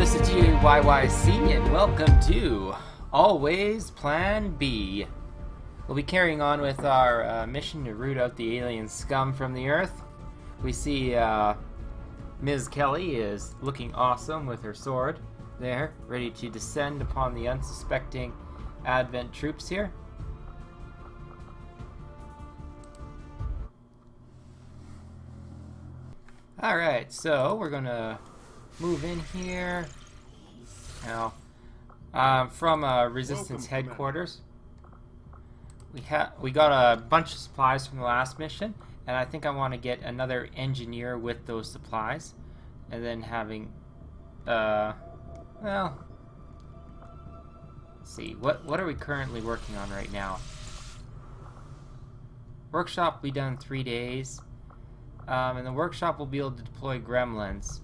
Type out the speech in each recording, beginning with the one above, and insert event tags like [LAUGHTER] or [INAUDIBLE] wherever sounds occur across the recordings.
this is TJ YYC, and welcome to Always Plan B. We'll be carrying on with our uh, mission to root out the alien scum from the Earth. We see uh, Ms. Kelly is looking awesome with her sword there, ready to descend upon the unsuspecting Advent troops here. Alright, so we're gonna move in here. Now, um, from uh, Resistance Welcome, headquarters, we have we got a bunch of supplies from the last mission, and I think I want to get another engineer with those supplies, and then having, uh, well, let's see what what are we currently working on right now? Workshop will be done in three days, um, and the workshop will be able to deploy gremlins.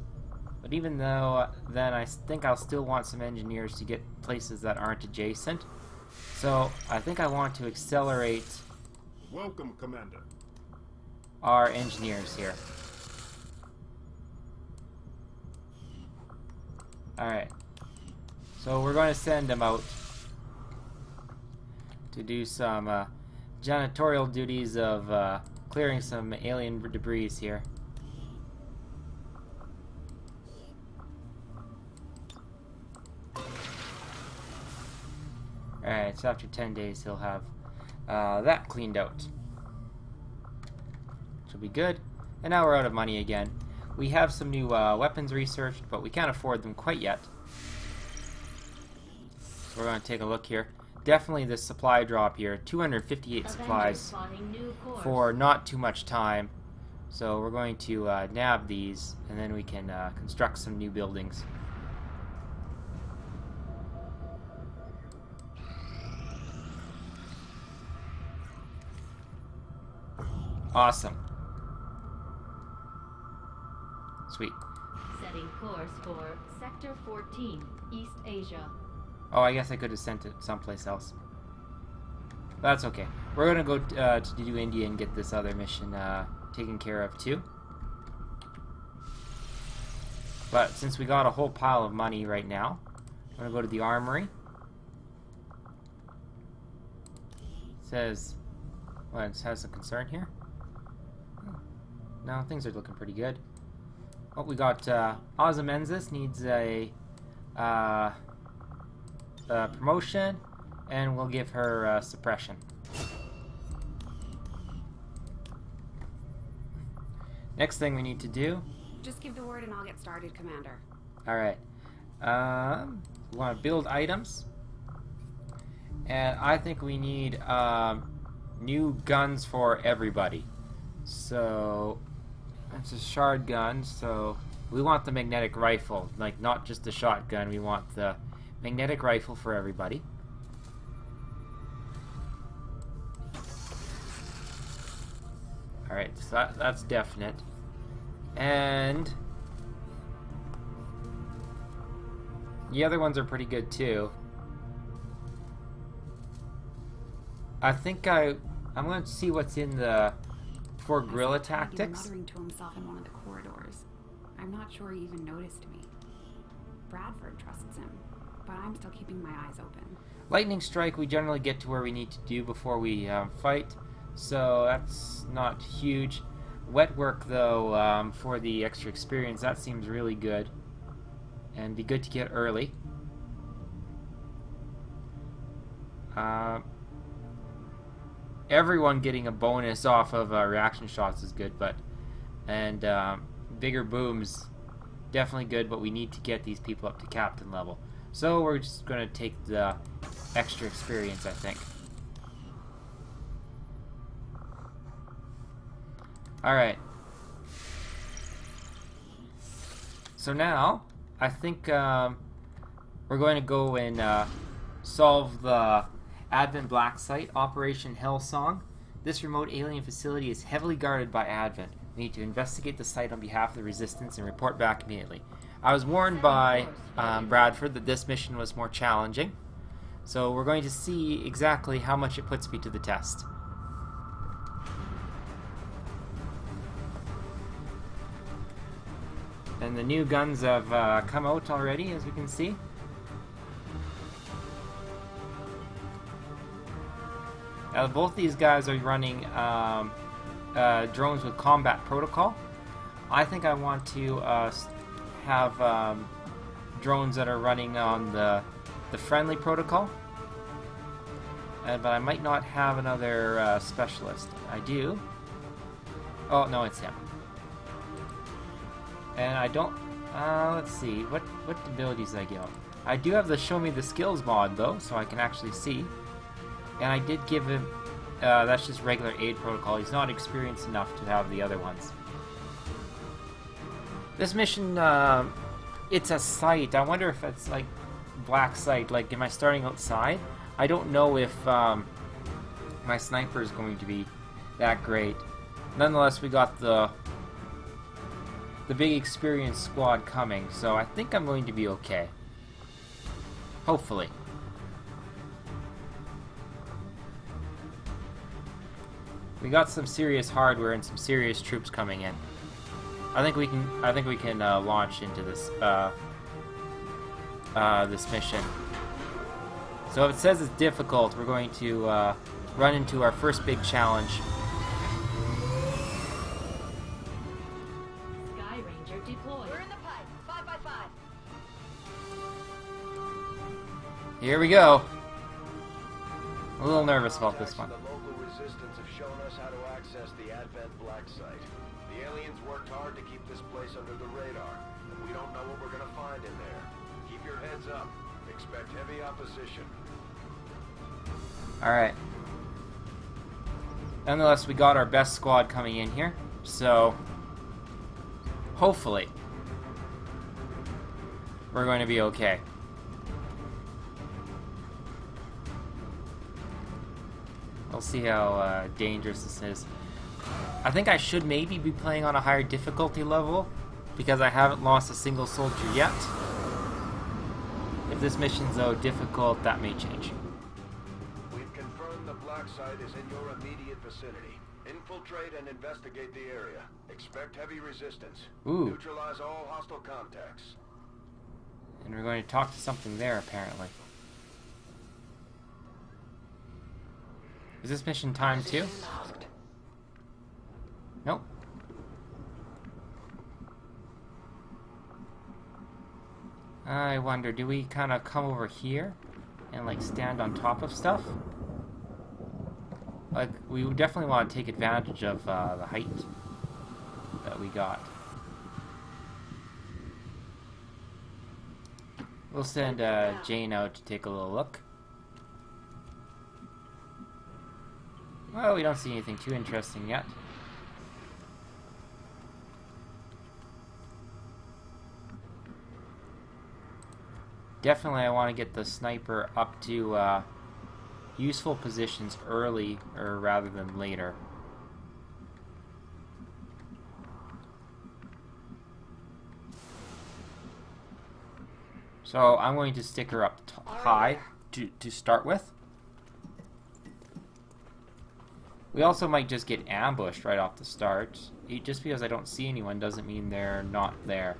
But even though then I think I'll still want some engineers to get places that aren't adjacent. So I think I want to accelerate Welcome, Commander. our engineers here. Alright. So we're going to send them out to do some uh, janitorial duties of uh, clearing some alien debris here. Alright, so after 10 days he'll have uh, that cleaned out. Which will be good. And now we're out of money again. We have some new uh, weapons researched, but we can't afford them quite yet. So we're going to take a look here. Definitely the supply drop here. 258 supplies for not too much time. So we're going to uh, nab these, and then we can uh, construct some new buildings. Awesome. Sweet. Setting course for Sector 14, East Asia. Oh, I guess I could have sent it someplace else. That's okay. We're gonna go uh, to do India and get this other mission uh, taken care of too. But since we got a whole pile of money right now, I'm gonna go to the armory. It says, well, it has some concern here. No, things are looking pretty good. Oh, we got uh, Ozymandias needs a, uh, a promotion, and we'll give her uh, suppression. Next thing we need to do. Just give the word and I'll get started, Commander. All right. Um, we want to build items, and I think we need um, new guns for everybody. So it's a shard gun, so we want the magnetic rifle, like not just the shotgun. We want the magnetic rifle for everybody. Alright, so that, that's definite. And the other ones are pretty good too. I think I I'm going to see what's in the for guerrilla tactics. muttering to himself in one of the corridors. I'm not sure he even noticed me. Bradford trusts him, but I'm still keeping my eyes open. Lightning strike we generally get to where we need to do before we um, fight, so that's not huge. Wet work though um, for the extra experience that seems really good, and be good to get early. Uh, everyone getting a bonus off of uh, reaction shots is good, but and um, bigger booms definitely good, but we need to get these people up to captain level. So we're just going to take the extra experience, I think. Alright. So now, I think um, we're going to go and uh, solve the Advent Black Site, Operation Hellsong. This remote alien facility is heavily guarded by Advent. We need to investigate the site on behalf of the Resistance and report back immediately. I was warned by um, Bradford that this mission was more challenging, so we're going to see exactly how much it puts me to the test. And the new guns have uh, come out already, as we can see. Uh, both these guys are running um, uh, drones with combat protocol. I think I want to uh, have um, drones that are running on the the friendly protocol. Uh, but I might not have another uh, specialist. I do. Oh no, it's him. And I don't. Let's see. What what abilities I get? I do have the show me the skills mod though, so I can actually see. And I did give him. Uh, that's just regular aid protocol. He's not experienced enough to have the other ones. This mission, um it's a site. I wonder if it's like black site. Like, am I starting outside? I don't know if um, my sniper is going to be that great. Nonetheless, we got the the big experienced squad coming, so I think I'm going to be okay. Hopefully. We got some serious hardware and some serious troops coming in. I think we can. I think we can uh, launch into this uh, uh, this mission. So if it says it's difficult, we're going to uh, run into our first big challenge. Sky Ranger deployed. We're in the pipe. Five by five. Here we go. A little nervous about this one. All right. Nonetheless, we got our best squad coming in here, so hopefully we're going to be okay. We'll see how uh, dangerous this is. I think I should maybe be playing on a higher difficulty level because I haven't lost a single soldier yet. If this mission's though difficult, that may change. We've confirmed the Black Site is in your immediate vicinity. Infiltrate and investigate the area. Expect heavy resistance. Ooh. Neutralize all hostile contacts. And we're going to talk to something there, apparently. Is this mission time too? Nope. I wonder, do we kind of come over here and like stand on top of stuff? Like, we definitely want to take advantage of uh, the height that we got. We'll send uh, Jane out to take a little look. Well, we don't see anything too interesting yet. Definitely, I want to get the sniper up to uh, useful positions early, or rather than later. So I'm going to stick her up high to, to start with. We also might just get ambushed right off the start. Just because I don't see anyone doesn't mean they're not there.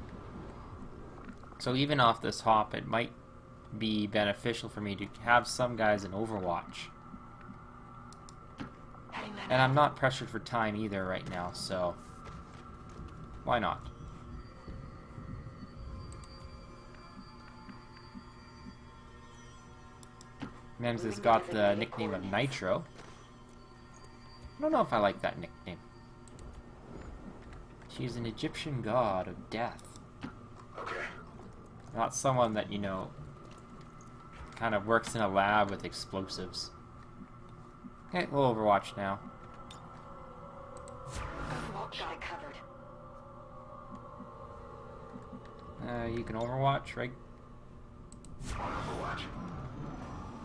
So even off this hop, it might be beneficial for me to have some guys in Overwatch. And I'm not pressured for time either right now, so why not? Mems has got the nickname of Nitro. I don't know if I like that nickname. She's an Egyptian god of death. Okay. Not someone that, you know, kind of works in a lab with explosives. Okay, we'll Overwatch now. It covered. Uh, you can Overwatch, right? Overwatch.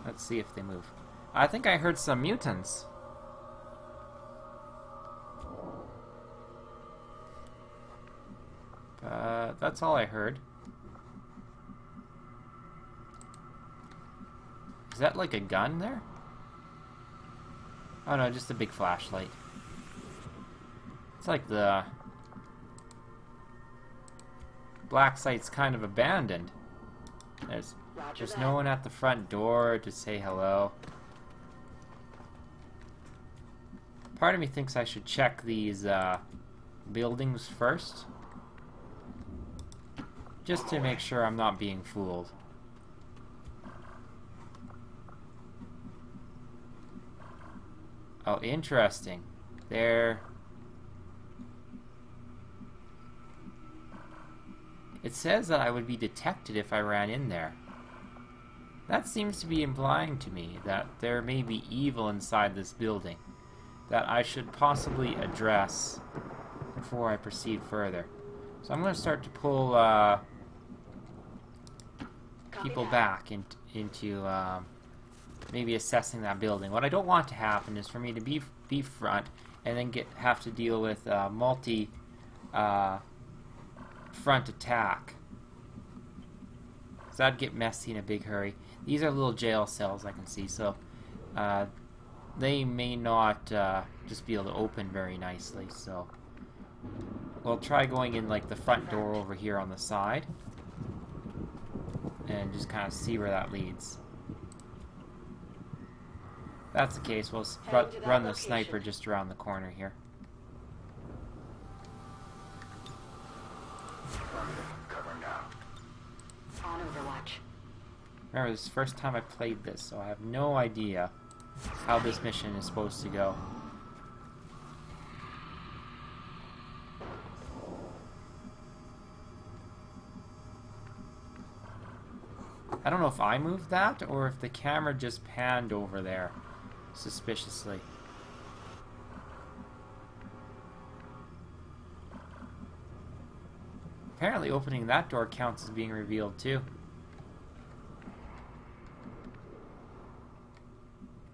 Let's see if they move. I think I heard some mutants. Uh, that's all I heard. Is that like a gun there? Oh no, just a big flashlight. It's like the black site's kind of abandoned. There's Roger there's that. no one at the front door to say hello. Part of me thinks I should check these uh, buildings first. Just to make sure I'm not being fooled. Oh, interesting. There. It says that I would be detected if I ran in there. That seems to be implying to me that there may be evil inside this building that I should possibly address before I proceed further. So I'm going to start to pull uh, people back in, into um, maybe assessing that building. What I don't want to happen is for me to be be front and then get have to deal with uh, multi uh, front attack. So I'd get messy in a big hurry. These are little jail cells I can see, so uh, they may not uh, just be able to open very nicely. So we'll try going in like the front door over here on the side and just kind of see where that leads. That's the case. We'll s- ru- Heading run the sniper just around the corner here. On Overwatch. Remember, this is the first time I played this, so I have no idea how this mission is supposed to go. I don't know if I moved that or if the camera just panned over there suspiciously. Apparently opening that door counts as being revealed too.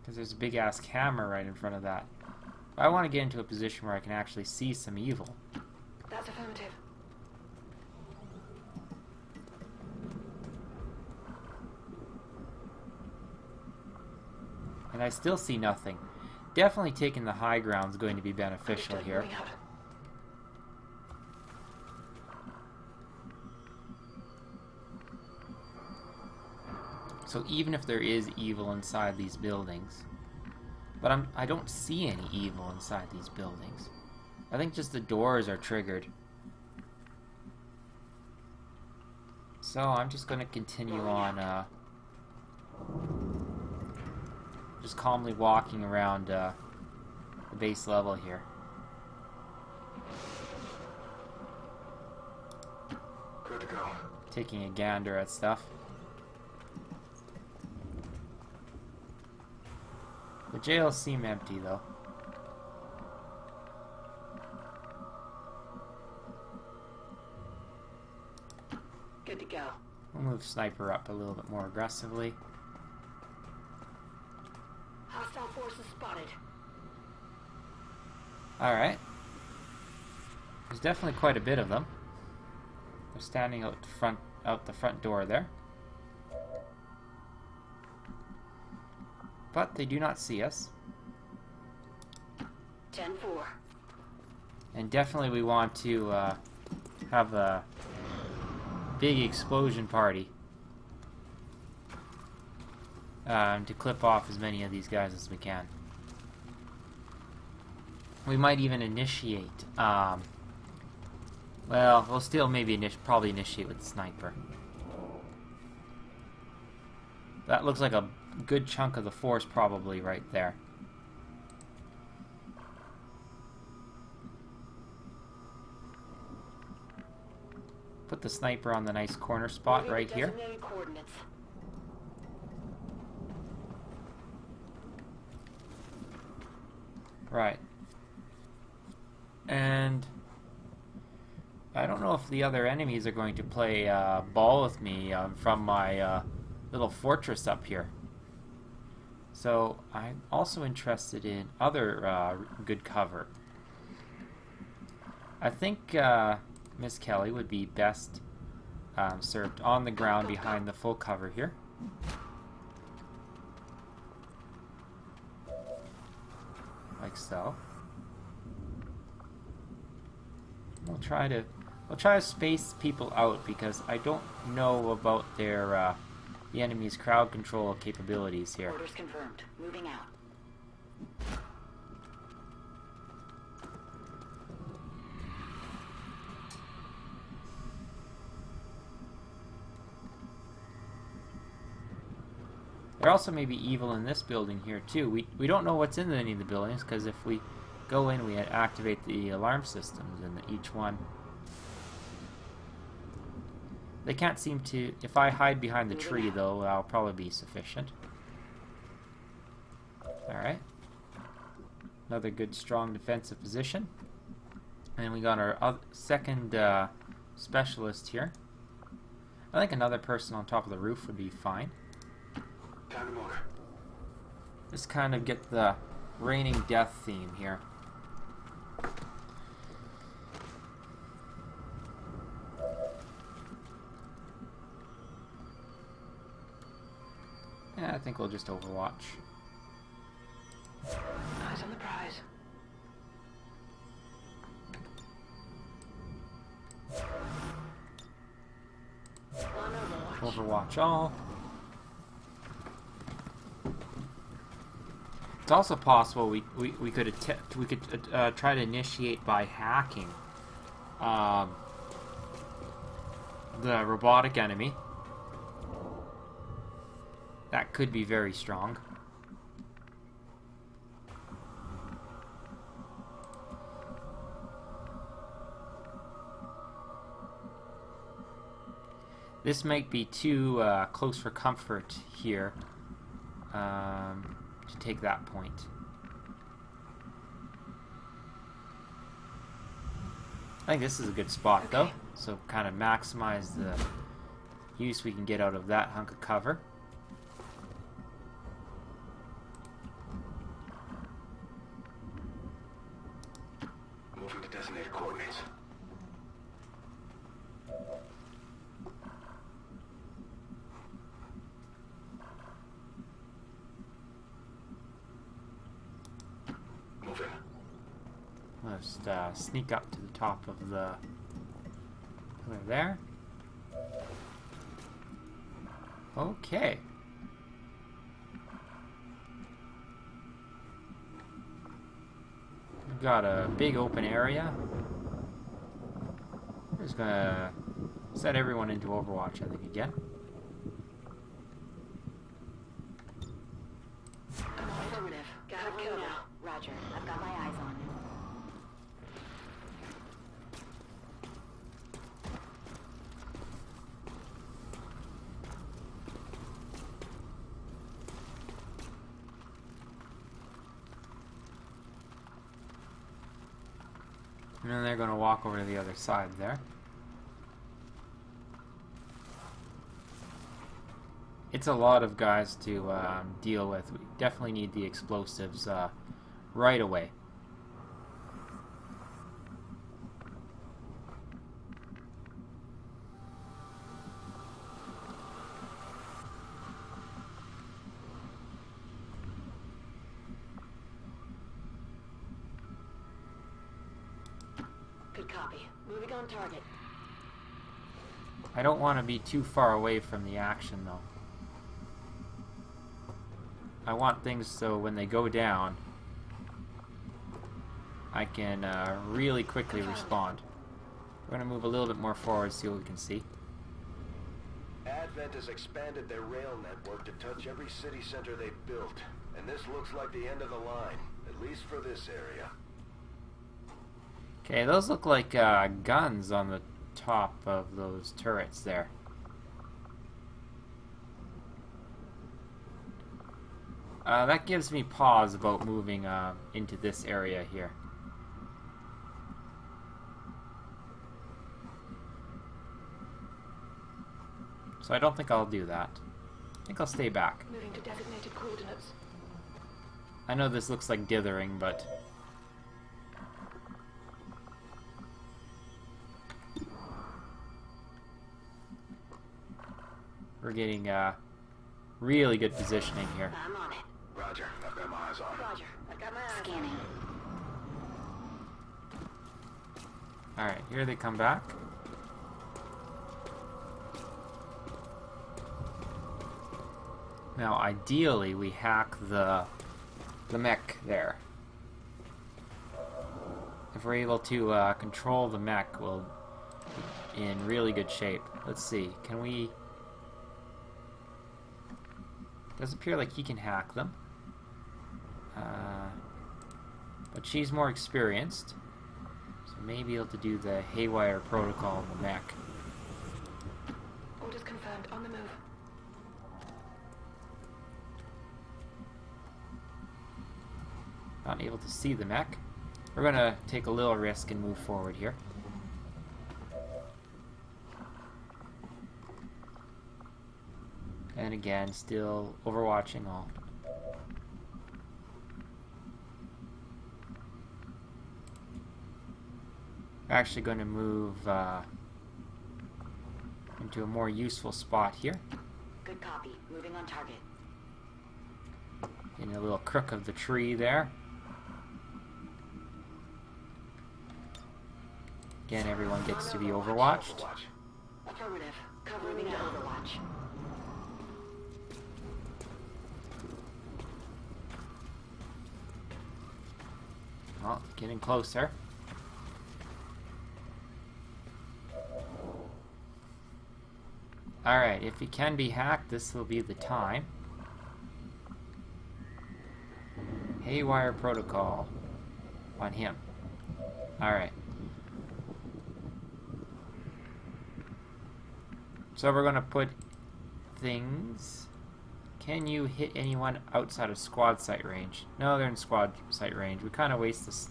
Because there's a big ass camera right in front of that. I want to get into a position where I can actually see some evil. That's affirmative. And I still see nothing. Definitely taking the high ground is going to be beneficial here. So even if there is evil inside these buildings, but I'm I don't see any evil inside these buildings. I think just the doors are triggered. So I'm just going to continue on uh just calmly walking around uh the base level here. Good to go. Taking a gander at stuff. The jails seem empty though. Good to go. We'll move Sniper up a little bit more aggressively. Forces spotted. Alright. There's definitely quite a bit of them. They're standing out the front out the front door there. But they do not see us. 10-4. And definitely we want to uh, have a big explosion party. Um, to clip off as many of these guys as we can. We might even initiate. Um, well, we'll still maybe init- probably initiate with the sniper. That looks like a good chunk of the force probably right there. Put the sniper on the nice corner spot right here. designated Coordinates. Right. And I don't know if the other enemies are going to play uh, ball with me um, from my uh, little fortress up here. So I'm also interested in other uh, good cover. I think uh, Miss Kelly would be best um, served on the ground behind the full cover here. Like so. We'll try to We'll try to space people out because I don't know about their uh, the enemy's crowd control capabilities here. Orders confirmed. Moving out. There also may be evil in this building here too. We we don't know what's in any of the buildings because if we go in, we activate the alarm systems in each one. They can't seem to. If I hide behind the tree, though, that'll probably be sufficient. All right. Another good, strong defensive position. And we got our oth- second uh, specialist here. I think another person on top of the roof would be fine. Time to move. Just kind of get the raining death theme here. Yeah, I think we'll just overwatch. Eyes on the prize. Overwatch all. It's also possible we, we, we could attempt we could uh, try to initiate by hacking um, the robotic enemy. That could be very strong. This might be too uh, close for comfort here um, to take that point. I think this is a good spot though, so kind of maximize the use we can get out of that hunk of cover. Sneak up to the top of the pillar there. Okay. We've got a big open area. We're just gonna set everyone into Overwatch, I think, again. Affirmative. Got a kill now. Roger. I've got my eyes on him. And then they're gonna walk over to the other side there. It's a lot of guys to um, deal with. We definitely need the explosives uh, right away. Don't want to be too far away from the action though. I want things so when they go down, I can uh, really quickly respond. We're going to move a little bit more forward, see what we can see. Advent has expanded their rail network to touch every city center they've built, and this looks like the end of the line, at least for this area. Okay, those look like uh, guns on the top of those turrets there. Uh, that gives me pause about moving uh, into this area here. So I don't think I'll do that. I think I'll stay back. Moving to designated coordinates. I know this looks like dithering, but We're getting uh, really good positioning here. I'm on it. Roger, I've got my eyes on. Roger, I've got my eyes Scanning. Alright, here they come back. Now, ideally, we hack the, the mech there. If we're able to uh, control the mech, we'll be in really good shape. Let's see, can we does appear like he can hack them. Uh, but she's more experienced, so maybe able to do the haywire protocol in the mech. Orders confirmed. On the move. Not able to see the mech. We're gonna take a little risk and move forward here. And again, still overwatching all. We're actually going to move uh, into a more useful spot here, Good copy. Moving on target. in a little crook of the tree there. Again, everyone gets to be overwatched. Affirmative. Cover me to Overwatch. Oh, getting closer. Alright, if he can be hacked, this will be the time. Haywire Protocol on him. Alright. So we're gonna put things. Can you hit anyone outside of squad sight range? No, they're in squad sight range. We kind of waste this.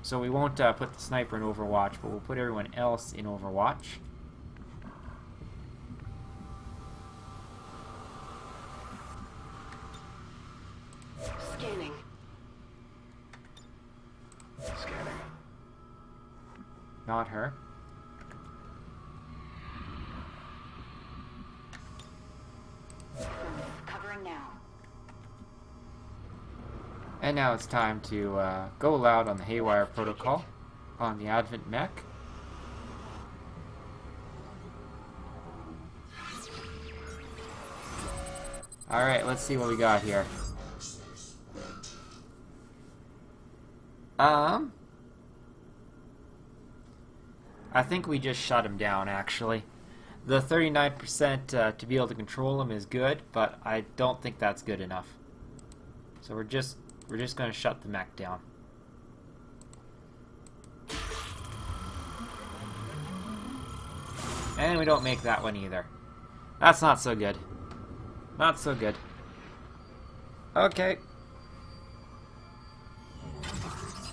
So we won't uh, put the sniper in Overwatch, but we'll put everyone else in Overwatch. Now it's time to uh, go loud on the Haywire Protocol on the Advent mech. Alright, let's see what we got here. Um. I think we just shut him down, actually. The 39% uh, to be able to control him is good, but I don't think that's good enough. So we're just we're just gonna shut the mech down. And we don't make that one either. That's not so good. Not so good. Okay.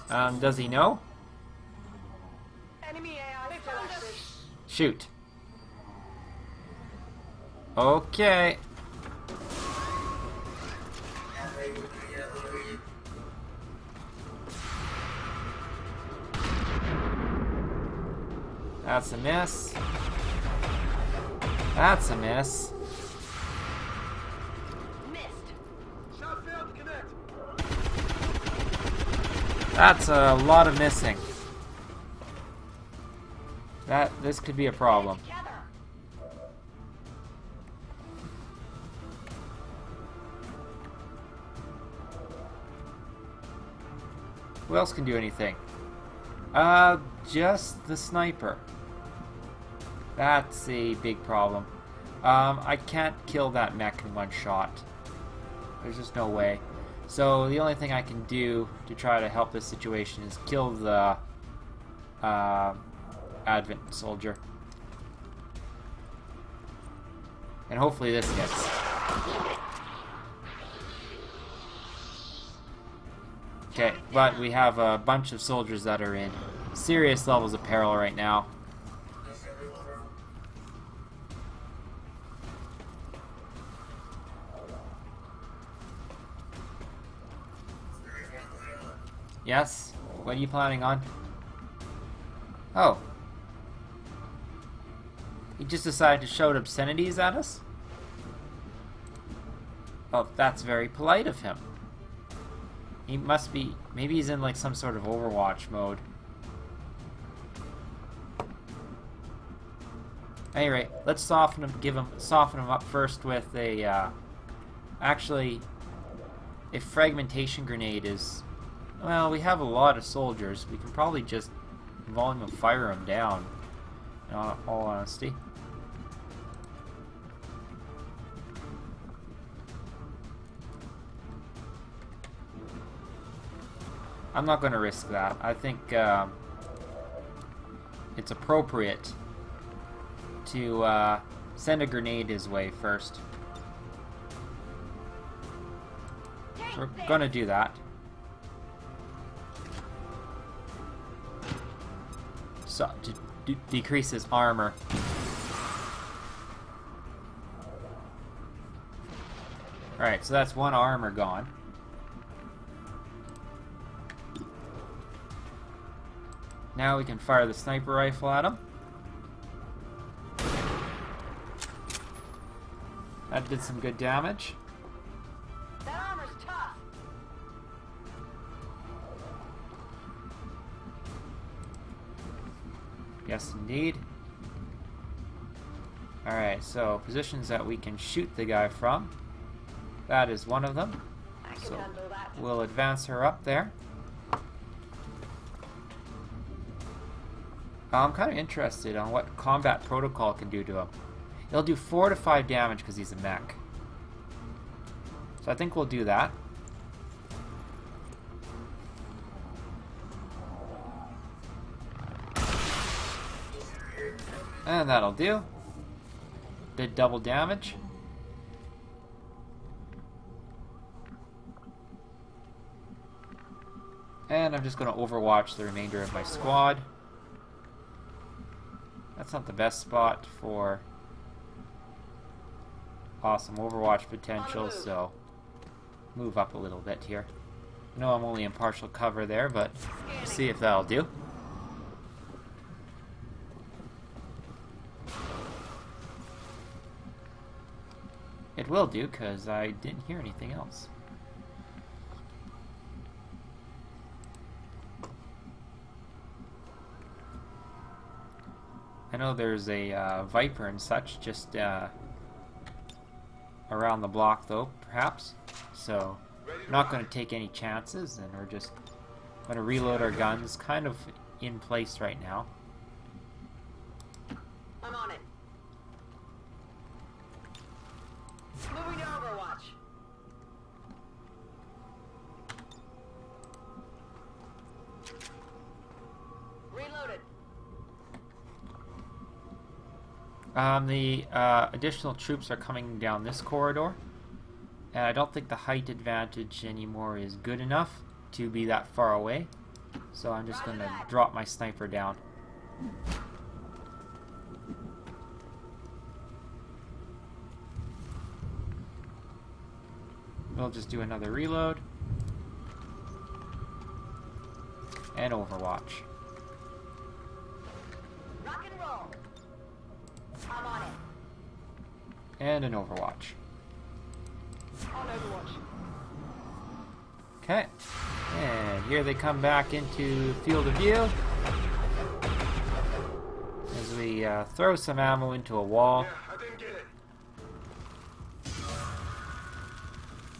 Um, does he know? Enemy AI. Shoot. Okay. That's a miss. That's a miss. Missed. Shot failed to connect. That's a lot of missing. That this could be a problem. Who else can do anything? Uh, just the sniper. That's a big problem. Um, I can't kill that mech in one shot. There's just no way. So the only thing I can do to try to help this situation is kill the uh, Advent soldier. And hopefully this hits. Okay, but we have a bunch of soldiers that are in serious levels of peril right now. Yes? What are you planning on? Oh. He just decided to shout obscenities at us? Oh, that's very polite of him. He must be. Maybe he's in like some sort of Overwatch mode. Anyway, let's soften him. Give him soften him up first with a uh, Actually, a fragmentation grenade is... Well, we have a lot of soldiers. We can probably just volume fire them down, in all honesty. I'm not going to risk that. I think um, it's appropriate to uh, send a grenade his way first. We're gonna do that. So, decrease his armor. Alright, so that's one armor gone. Now we can fire the sniper rifle at him. That did some good damage. Yes, indeed. Alright, so positions that we can shoot the guy from. That is one of them. I can So handle that. we'll advance her up there. I'm kind of interested on what combat protocol can do to him. He'll do 4 to 5 damage because he's a mech. So I think we'll do that. And that'll do. Did double damage. And I'm just going to overwatch the remainder of my squad. That's not the best spot for awesome overwatch potential, so move up a little bit here. I know I'm only in partial cover there, but see if that'll do. It will do, because I didn't hear anything else. I know there's a uh, Viper and such just uh, around the block, though, perhaps. So, not going to take any chances, and we're just going to reload our guns kind of in place right now. The uh, additional troops are coming down this corridor. And I don't think the height advantage anymore is good enough to be that far away. So I'm just going to drop my sniper down. We'll just do another reload. And Overwatch. And an Overwatch. On Overwatch. Okay. And here they come back into field of view. As we uh, throw some ammo into a wall. Yeah, I didn't get it.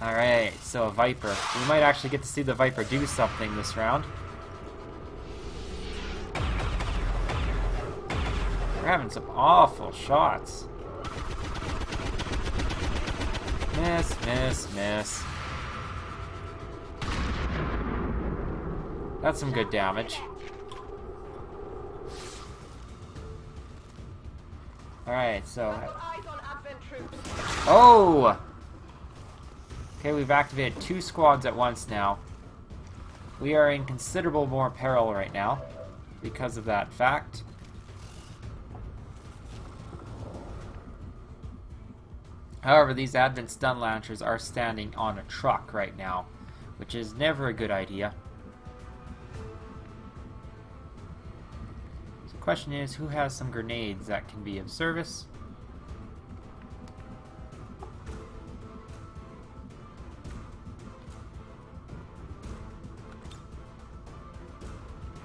Alright, so a Viper. We might actually get to see the Viper do something this round. We're having some awful shots. Miss, miss, miss. That's some good damage. Alright, so... Eyes on Advent troops. Oh! Okay, we've activated two squads at once now. We are in considerable more peril right now because of that fact. However, these Advent stun lancers are standing on a truck right now, which is never a good idea. So the question is, who has some grenades that can be of service?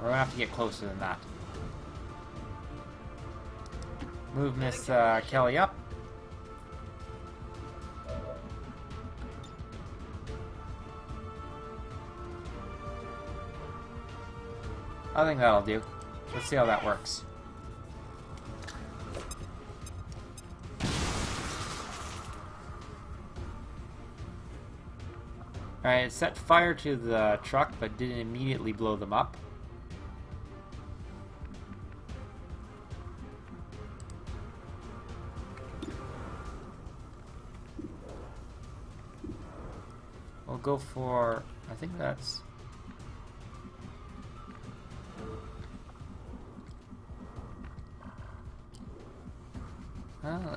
We're gonna have to get closer than that. Move Miss uh, Kelly up. I think that'll do. Let's see how that works. Alright, it set fire to the truck, but didn't immediately blow them up. We'll go for, I think that's...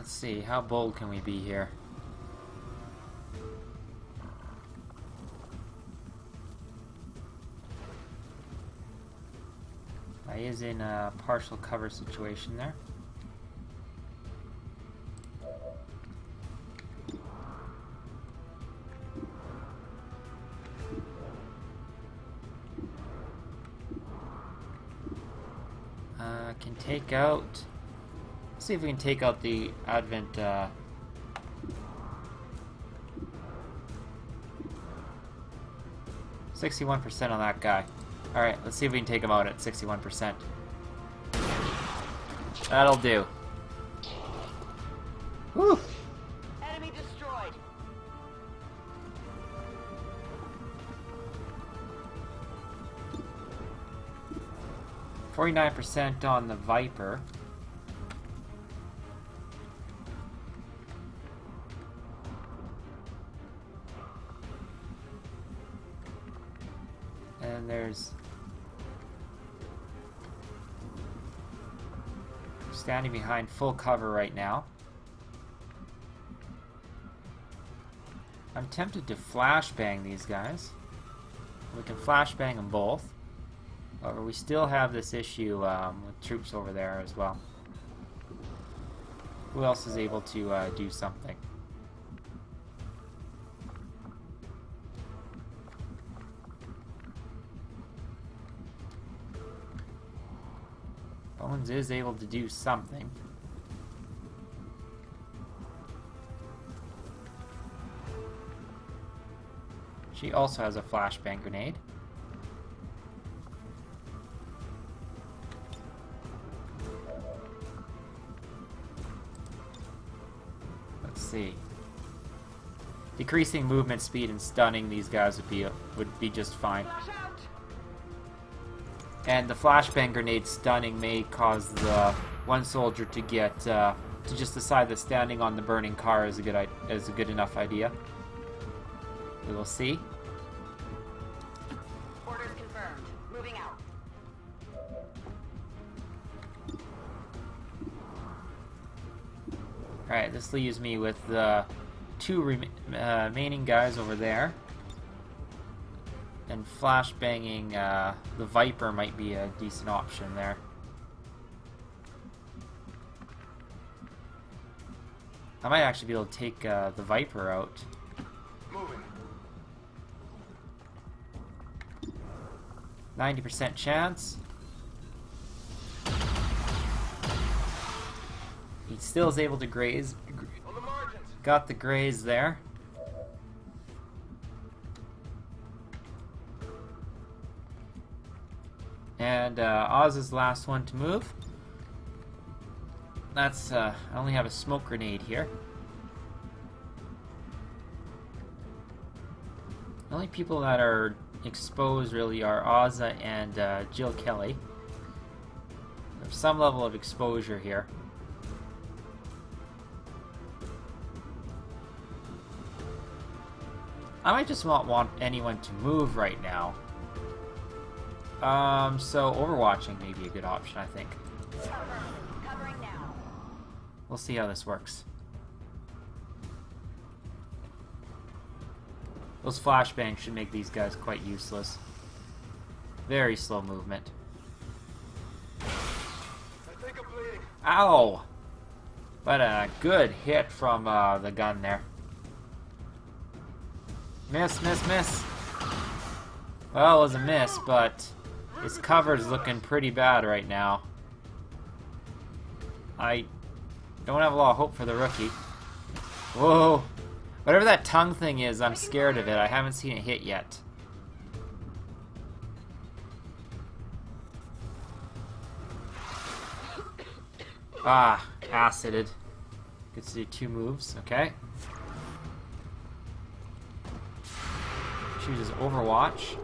let's see, how bold can we be here? He is in a partial cover situation there. Let's see if we can take out the Advent. Uh, Sixty-one percent on that guy. All right, let's see if we can take him out at sixty-one percent. That'll do. Whew. Enemy destroyed. Forty-nine percent on the Viper. Standing behind full cover right now. I'm tempted to flashbang these guys. We can flashbang them both. However, we still have this issue um, with troops over there as well. Who else is able to uh, do something? Bones is able to do something. She also has a flashbang grenade. Let's see. Decreasing movement speed and stunning these guys would be would be just fine. And the flashbang grenade stunning may cause the one soldier to get uh, to just decide that standing on the burning car is a good i- is a good enough idea. We will see. Orders confirmed. Moving out. Alright, this leaves me with the two uh, remaining guys over there. And flashbanging uh, the Viper might be a decent option there. I might actually be able to take uh, the Viper out. Moving. 90% chance. He still is able to graze. Got the graze there. And uh, Oz is the last one to move. That's, uh, I only have a smoke grenade here. The only people that are exposed really are Ozza and uh, Jill Kelly. There's some level of exposure here. I might just not want anyone to move right now. Um, so overwatching may be a good option, I think. We'll see how this works. Those flashbangs should make these guys quite useless. Very slow movement. Ow! But a good hit from uh, the gun there. Miss, miss, miss. Well, it was a miss, but this cover's looking pretty bad right now. I don't have a lot of hope for the rookie. Whoa. Whatever that tongue thing is, I'm scared of it. I haven't seen it hit yet. Ah, acided. Good to do two moves, okay. Chooses Overwatch.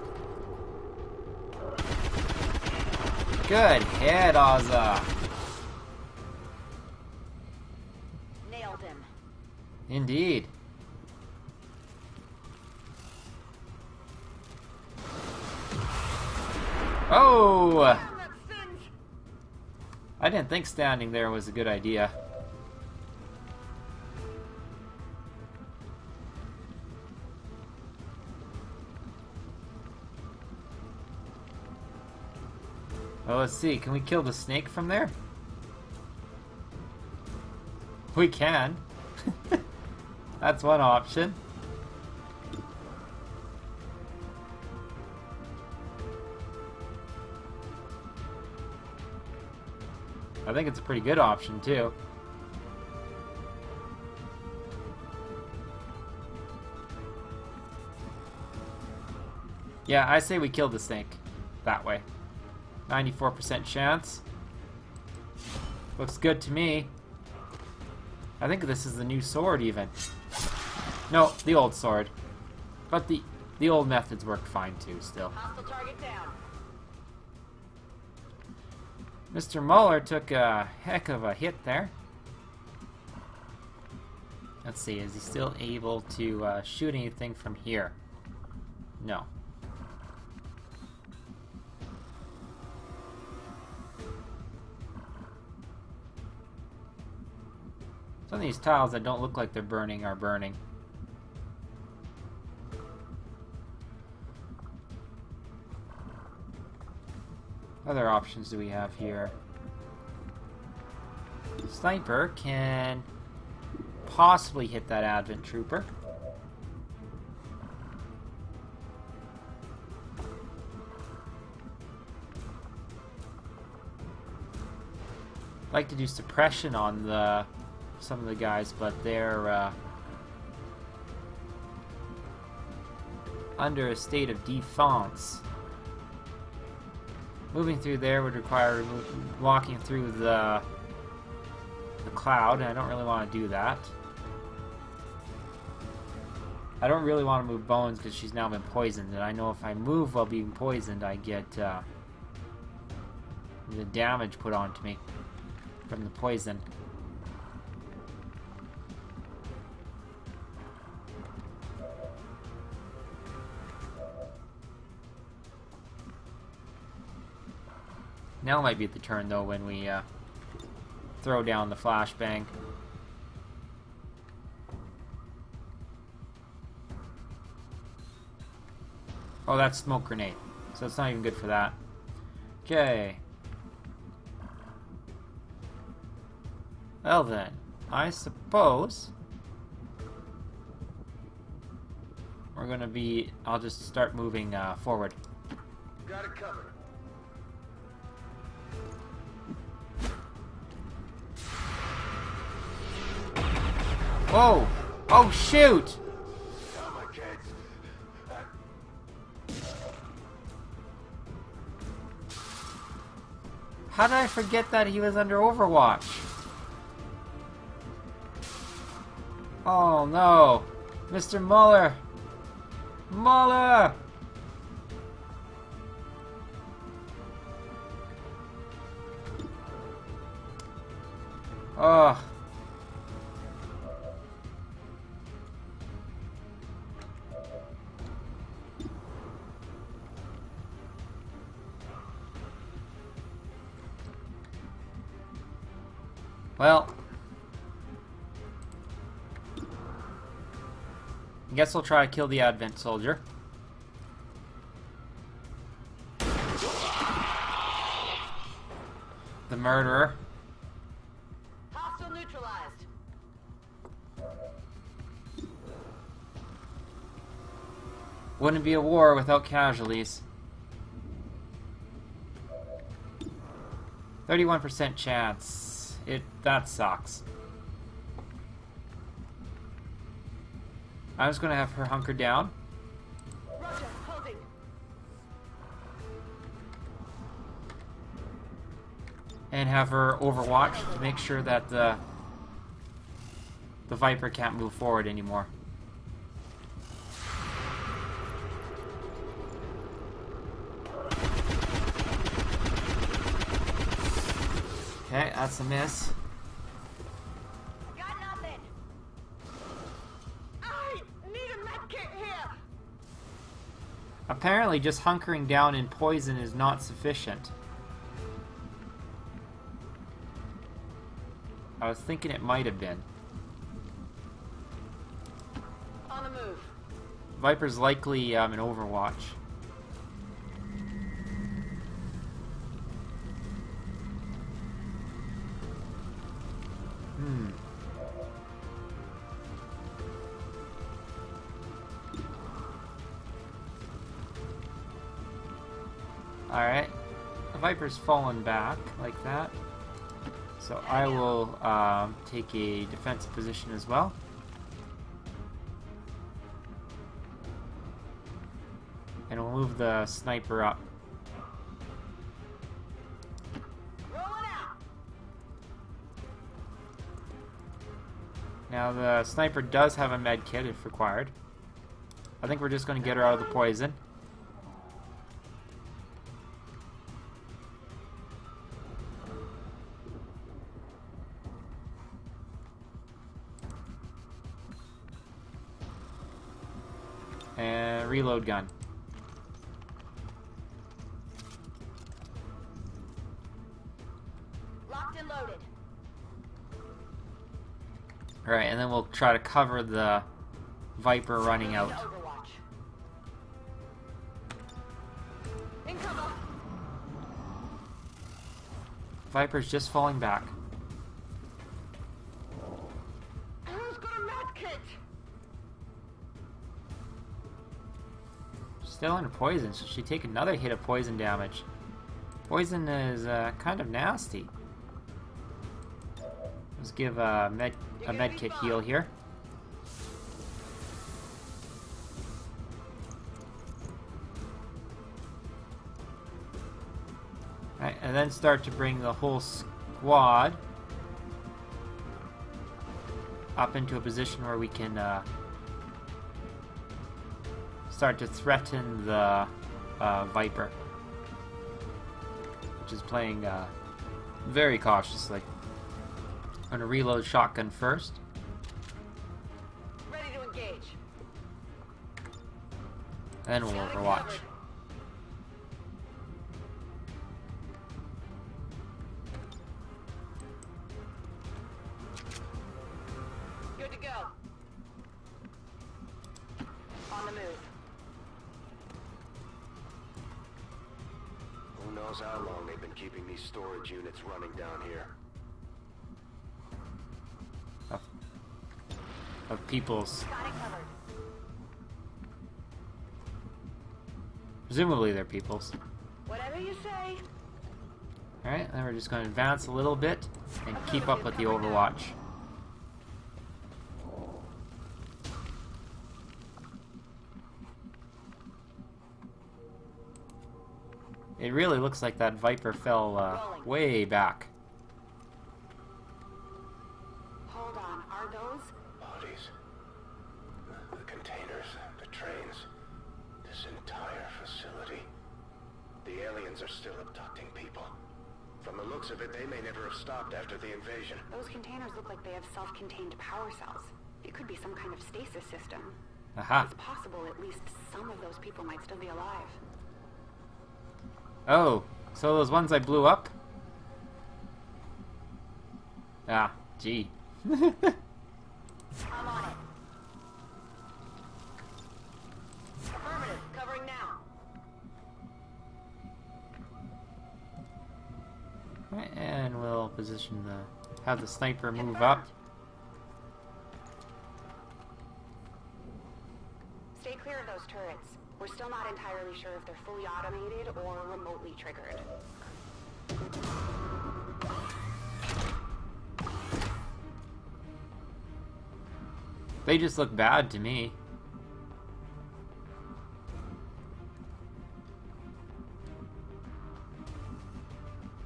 Good hit, Ozza. Nailed him. Indeed. Oh! I didn't think standing there was a good idea. Well, let's see. Can we kill the snake from there? We can. [LAUGHS] That's one option. I think it's a pretty good option, too. Yeah, I say we kill the snake. That way. 94% chance. Looks good to me. I think this is the new sword, even. No, the old sword. But the the old methods work fine, too, still. Hostile target down. Mr. Muller took a heck of a hit there. Let's see, is he still able to uh, shoot anything from here? No. Some of these tiles that don't look like they're burning are burning. Other options do we have here? Sniper can possibly hit that Advent Trooper. like to do suppression on the some of the guys, but they're uh, under a state of defense. Moving through there would require walking through the the cloud, and I don't really want to do that. I don't really want to move Bones because she's now been poisoned, and I know if I move while being poisoned, I get uh, the damage put onto me from the poison. Now might be the turn though when we uh, throw down the flashbang. Oh, that's smoke grenade. So it's not even good for that. Okay. Well then, I suppose we're gonna be. I'll just start moving uh, forward. Got it covered. Whoa! Oh shoot! How did I forget that he was under Overwatch? Oh no! Mr. Muller! Muller! Ugh. Well. I guess we'll try to kill the Advent Soldier. The murderer. Hostile neutralized. Wouldn't be a war without casualties. 31% chance. It that sucks. I was gonna have her hunker down. Roger, and have her overwatch to make sure that the the Viper can't move forward anymore. Okay, that's a miss. Got nothing. I need a med kit here. Apparently, just hunkering down in poison is not sufficient. I was thinking it might have been. On the move. Viper's likely um, an Overwatch. The fallen back like that. So I will um, take a defensive position as well. And we'll move the sniper up. Now the sniper does have a med kit if required. I think we're just going to get her out of the poison. Reload gun. Locked and loaded. Alright, and then we'll try to cover the Viper running out. Into Overwatch. In cover. Viper's just falling back. Still under poison, so she take another hit of poison damage. Poison is uh, kind of nasty. Let's give a med a med kit heal here. Alright, and then start to bring the whole squad up into a position where we can uh, start to threaten the uh, Viper, which is playing uh, very cautiously. I'm gonna reload shotgun first. Ready to engage. Then we'll overwatch. People's. Got it covered. Presumably they're people's. Whatever you say. Alright, then we're just gonna advance a little bit and keep up with the overwatch. It really looks like that Viper fell uh, way back. Of stasis system. Aha. It's possible at least some of those people might still be alive. Oh, so those ones I blew up? Ah, gee. [LAUGHS] I'm on it. Affirmative. Covering now. And we'll position the have the sniper move up. We're still not entirely sure if they're fully automated or remotely triggered. They just look bad to me.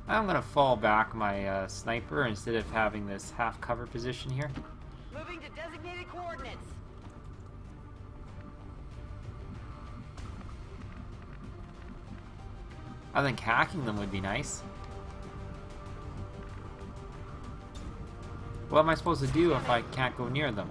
I'm gonna fall back my uh, sniper instead of having this half cover position here. Moving to designated coordinates. I think hacking them would be nice. What am I supposed to do if I can't go near them?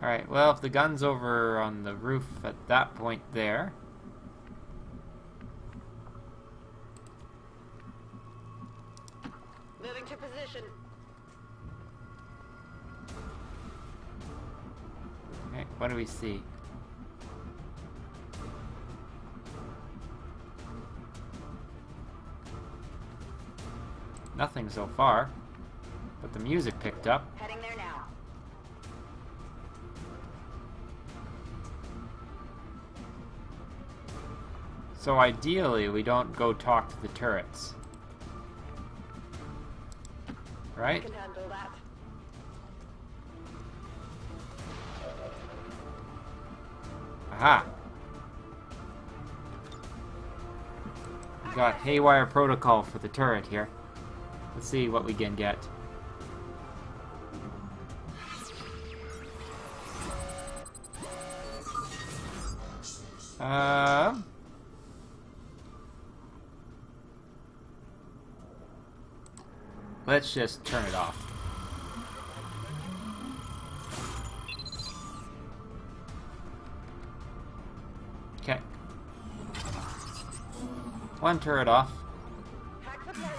Alright, well, if the gun's over on the roof at that point there, Moving to position. What do we see? Nothing so far, but the music picked up. Heading there now. So ideally, we don't go talk to the turrets. Right? Can handle that. Aha! We got Haywire Protocol for the turret here. Let's see what we can get. Um... Let's just turn it off. One turret off. Hack the planet.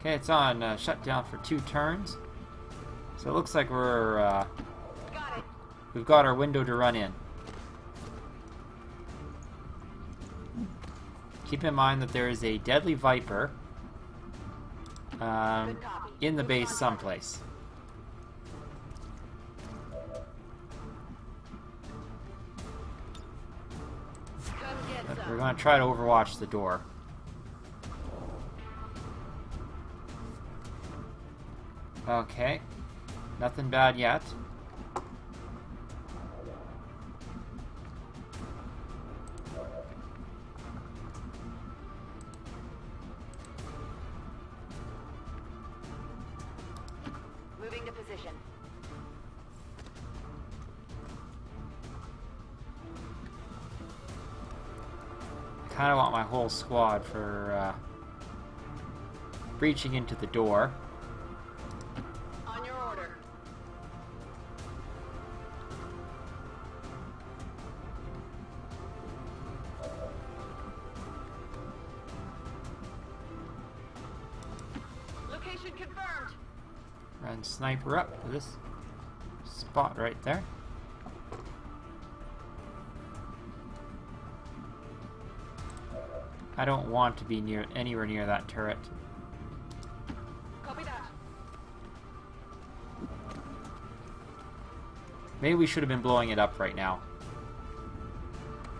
Okay, it's on uh, shutdown for two turns. So it looks like we're uh, Got we've got our window to run in. Keep in mind that there is a deadly viper um, in the base someplace. Going to try to overwatch the door. Okay. Nothing bad yet. Squad for uh, breaching into the door. On your order. Location confirmed. Run sniper up to this spot right there. I don't want to be near anywhere near that turret. Copy that. Maybe we should have been blowing it up right now.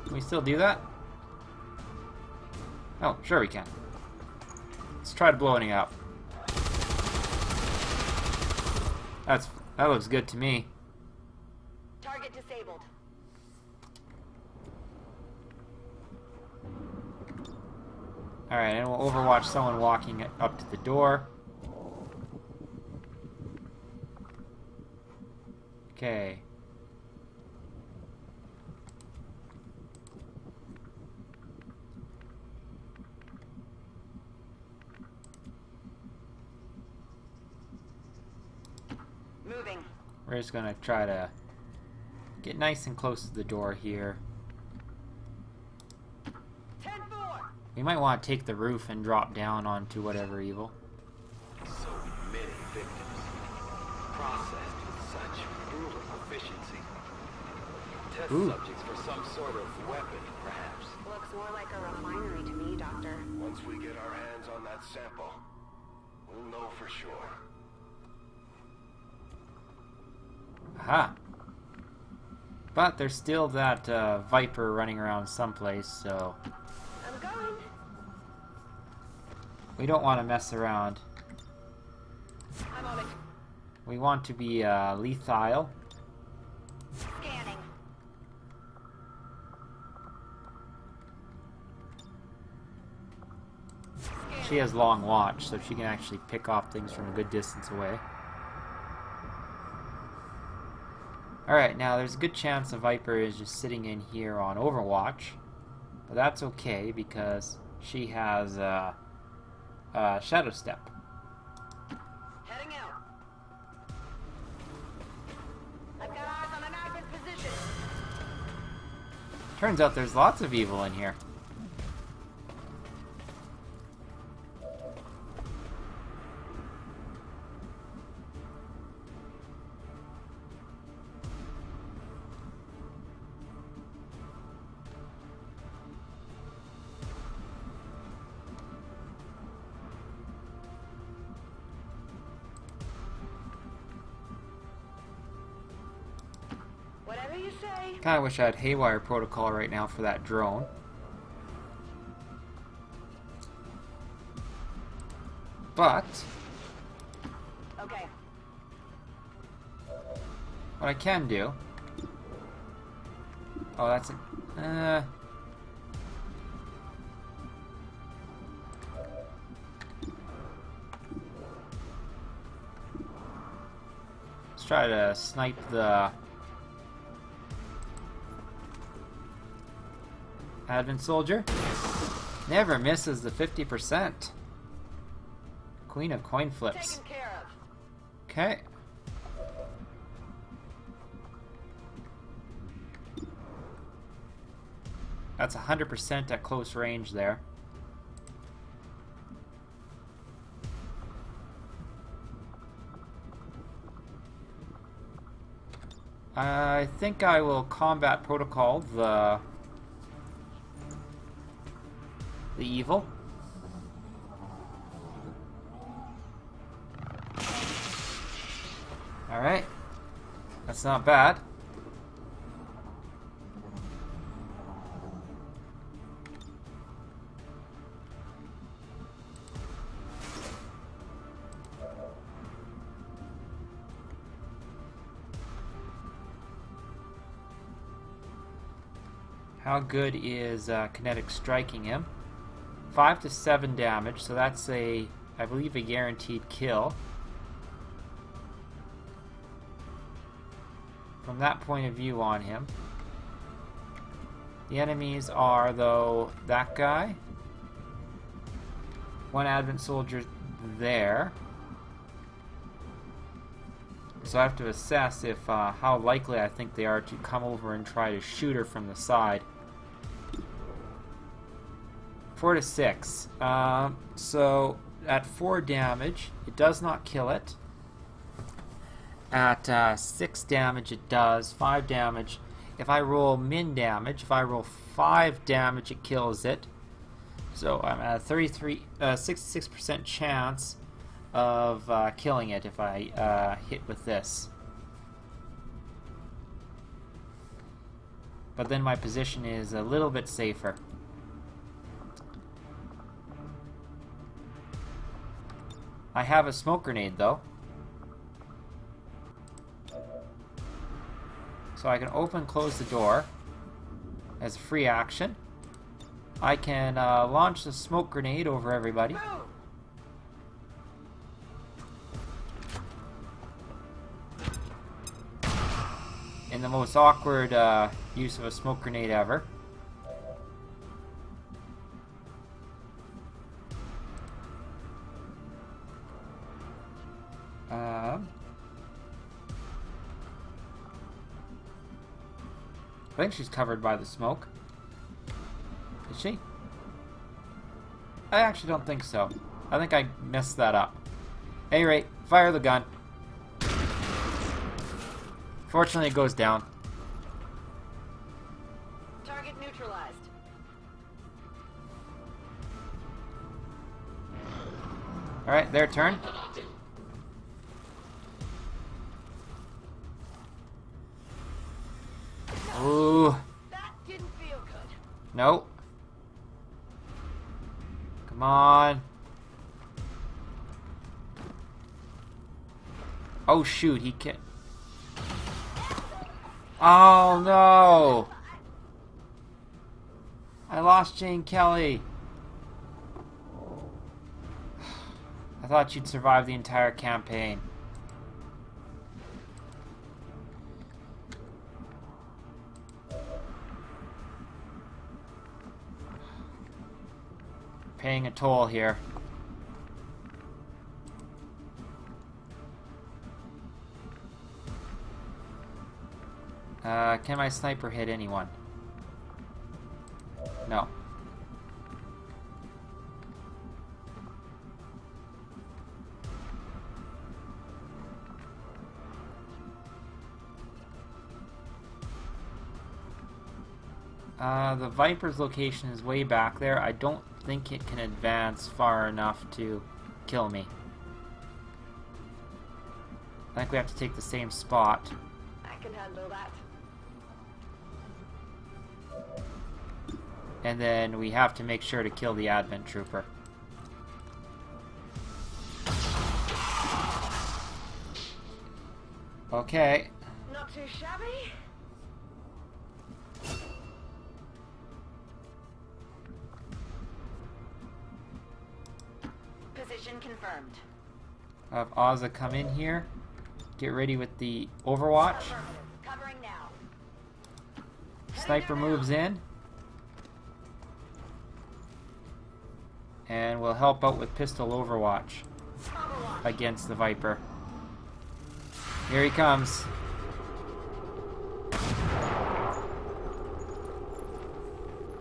Can we still do that? Oh, sure we can. Let's try to blowing it up. That's that looks good to me. Target disabled. Alright, and we'll overwatch someone walking up to the door. Okay. Moving. We're just gonna try to get nice and close to the door here. 10 4. We might want to take the roof and drop down onto whatever evil. So many victims. Processed with such brutal efficiency. Test Ooh. subjects for some sort of weapon, perhaps. Looks more like a refinery to me, Doctor. Once we get our hands on that sample, we'll know for sure. Aha! But there's still that uh, Viper running around someplace, so we don't want to mess around. I'm on it. We want to be uh, lethal. Scanning. She has long watch, so she can actually pick off things from a good distance away. Alright, now there's a good chance the Viper is just sitting in here on Overwatch. But that's okay because she has uh, uh, Shadow Step. Heading out. I've got eyes on an position. Turns out there's lots of evil in here. Kinda wish I had Haywire Protocol right now for that drone. But, Okay. what I can do... Oh, that's a... Uh, let's try to snipe the... Advent Soldier. Never misses the 50%. Queen of coin flips. Of. Okay. That's 100% at close range there. I think I will combat protocol the the evil. Alright. That's not bad. How good is uh, kinetic striking him? 5 to 7 damage, so that's a, I believe, a guaranteed kill. From that point of view on him. The enemies are, though, that guy. One Advent Soldier there. So I have to assess if uh, how likely I think they are to come over and try to shoot her from the side. Four to six. Um, so at four damage, it does not kill it. At uh, six damage, it does. Five damage. If I roll min damage, if I roll five damage, it kills it. So I'm at a 33, uh, 66% chance of uh, killing it if I uh, hit with this. But then my position is a little bit safer. I have a smoke grenade though. So I can open close the door as a free action. I can uh, launch the smoke grenade over everybody. In the most awkward uh, use of a smoke grenade ever. Think she's covered by the smoke. Is she? I actually don't think so. I think I messed that up. Any rate, fire the gun. Fortunately, it goes down. Target neutralized. Alright, their turn. Nope. Come on. Oh shoot, he can Oh no! I lost Jane Kelly. [SIGHS] I thought you'd survive the entire campaign. Paying a toll here. Uh, can my sniper hit anyone? No. Uh, the Viper's location is way back there. I don't think it can advance far enough to kill me. I think we have to take the same spot. I can handle that. And then we have to make sure to kill the Advent Trooper. Okay. Not too shabby. Position confirmed. Have Ozza come in here. Get ready with the Overwatch. Covering now. Sniper moves in. And we'll help out with pistol Overwatch Overwatch. against the Viper. Here he comes.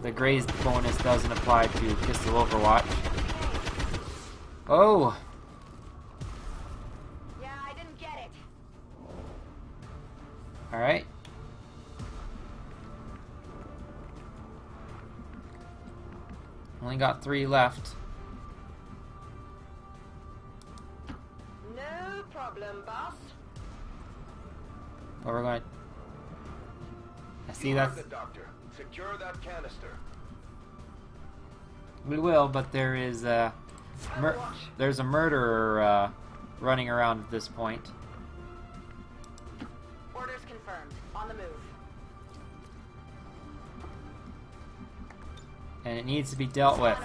The grazed bonus doesn't apply to pistol Overwatch. Oh! Yeah, I didn't get it. Alright. Only got three left. No problem, boss. But we're going I see You that's the doctor. Secure that canister. we will, but there is a mur- there's a murderer uh, running around at this point. Orders confirmed. On the move. And it needs to be dealt with.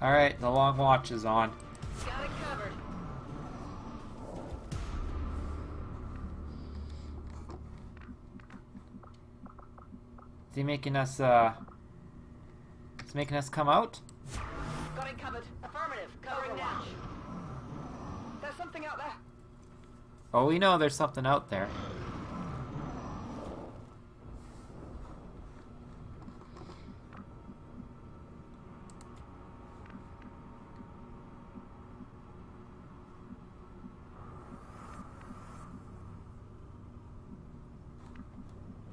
Alright, the long watch is on. Got it covered. Is he making us uh he making us come out? Got it covered. Affirmative. Covering now. There's something out there. Oh we know there's something out there.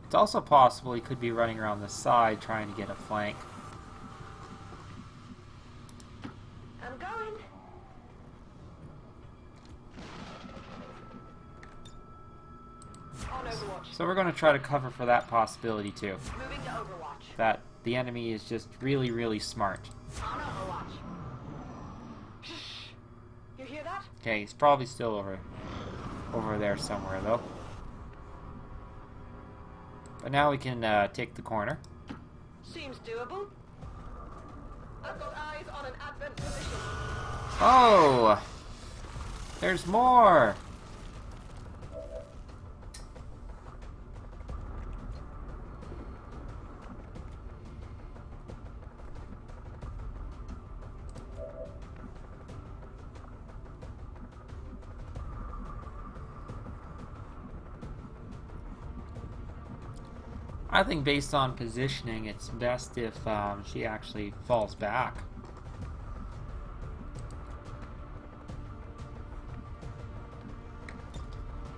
It's also possible he could be running around the side trying to get a flank. So we're going to try to cover for that possibility too. Moving to Overwatch. That the enemy is just really, really smart. On Overwatch. You hear that? Okay, he's probably still over over there somewhere though. But now we can uh, take the corner. Seems doable. I've got eyes on an advent position. Oh! There's more! I think based on positioning, it's best if um, she actually falls back.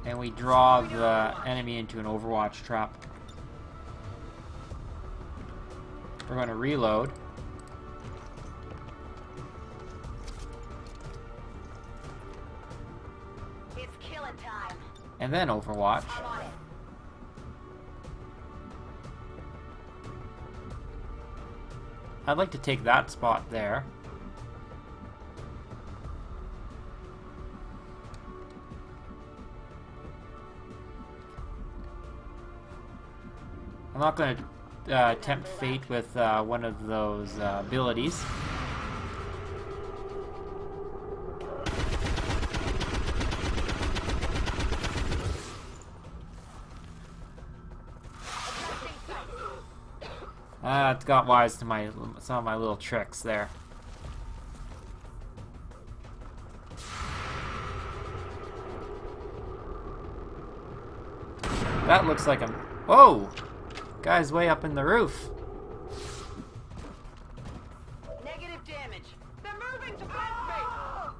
And we draw the enemy into an overwatch trap. We're going to reload. It's killing time. And then overwatch. I'd like to take that spot there. I'm not going to uh, tempt fate with uh, one of those uh, abilities. Got wise to my some of my little tricks there. That looks like a... Whoa! Guy's way up in the roof. Negative damage. They're moving to space.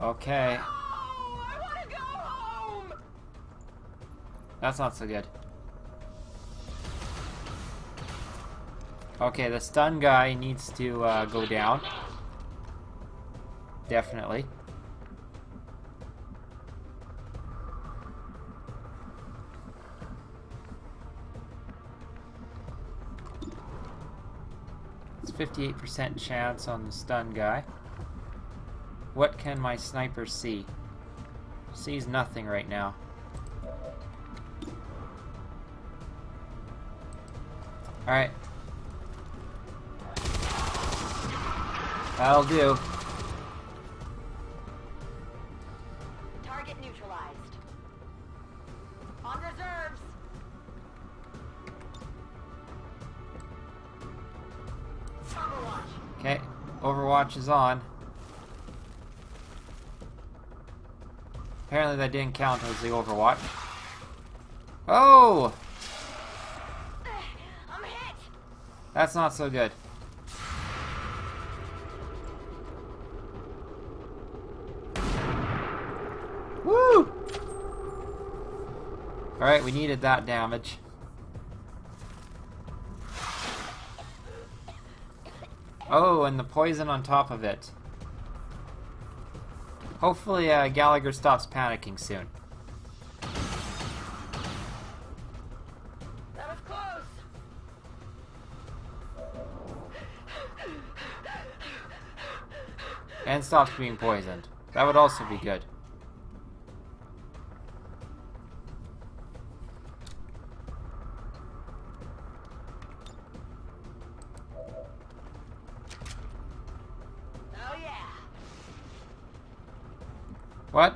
Okay, I want to go home. that's not so good. Okay, the stun guy needs to uh, go down. Definitely. It's 58% chance on the stun guy. What can my sniper see? Sees nothing right now. Alright. That'll do. Target neutralized. On reserves. Overwatch. Okay, Overwatch is on. Apparently that didn't count as the Overwatch. Oh! [SIGHS] I'm hit. That's not so good. Alright, we needed that damage. Oh, and the poison on top of it. Hopefully, uh, Gallagher stops panicking soon. That was close. And stops being poisoned. That would also be good.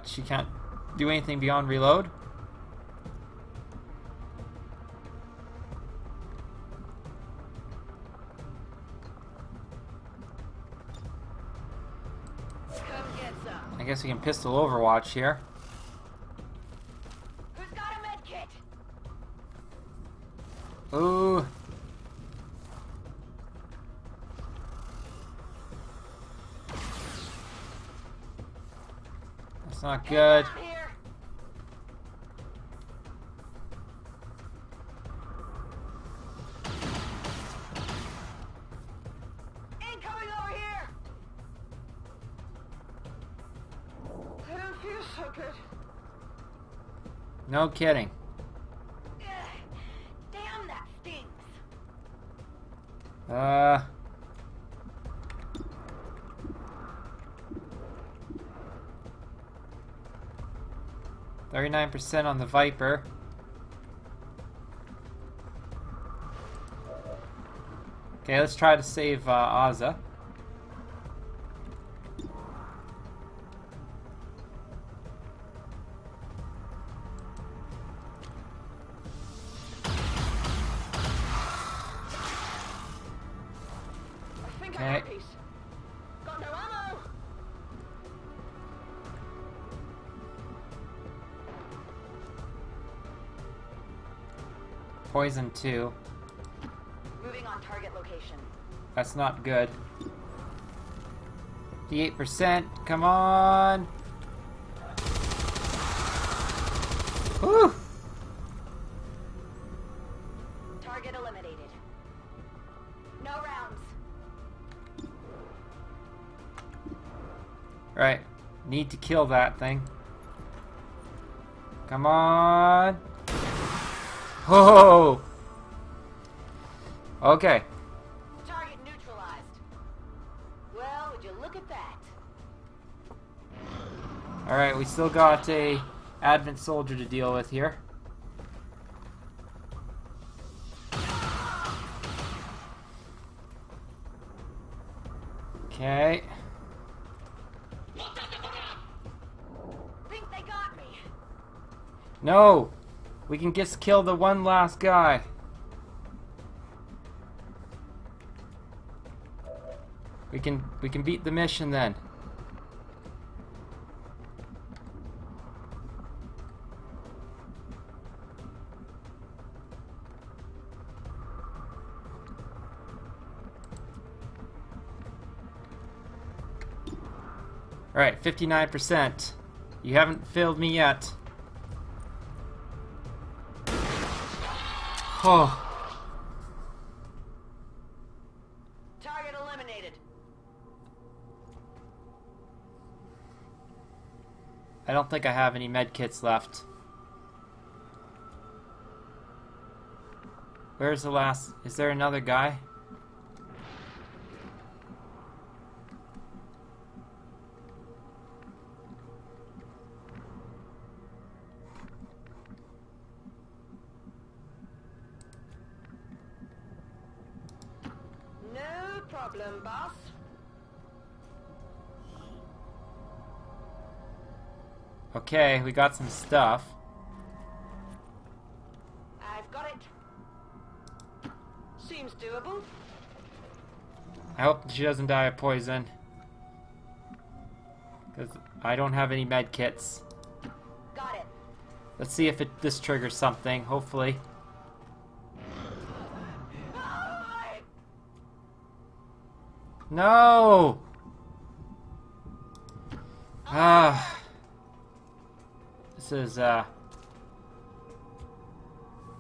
She can't do anything beyond reload? Come get some. I guess we can pistol Overwatch here. So good. No kidding. 39% on the Viper. Okay, let's try to save uh, Aza. Poison two. Moving on target location. That's not good. The eight percent. Come on. Whew. Target eliminated. No rounds. Right. Need to kill that thing. Come on. Oh. Okay. Target neutralized. Well, would you look at that? All right, we still got a advent soldier to deal with here. Okay. Think they got me. No. We can just kill the one last guy. We can we can beat the mission then. Alright, 59%. You haven't failed me yet. Oh. Target eliminated. I don't think I have any med kits left. Where's the last? Is there another guy? Okay, we got some stuff. I've got it. Seems doable. I hope she doesn't die of poison. Because I don't have any med kits. Got it. Let's see if it this triggers something, hopefully. No! Ah. This is, uh...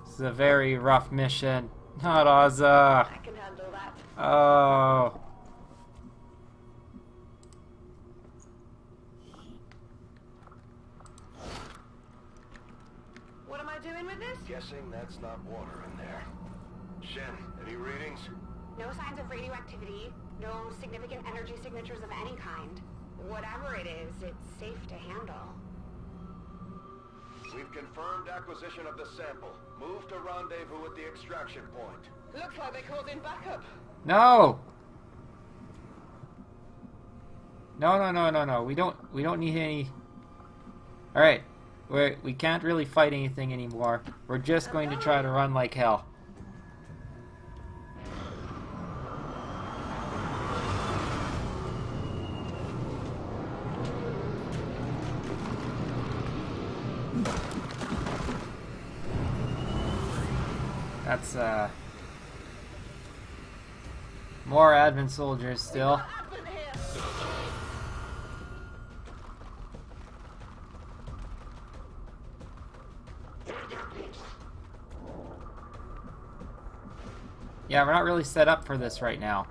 This is a very rough mission. [LAUGHS] Not Ozza! I can handle that. Oh. What am I doing with this? Guessing that's not water in there. Shen, any readings? No signs of radioactivity, no significant energy signatures of any kind. Whatever it is, it's safe to handle. We've confirmed acquisition of the sample. Move to rendezvous at the extraction point. Looks like they called in backup. No! No, no, no, no, no. We don't. We don't need any. All right. We we can't really fight anything anymore. We're just going to try to run like hell. Uh more advent soldiers still. Yeah, we're not really set up for this right now.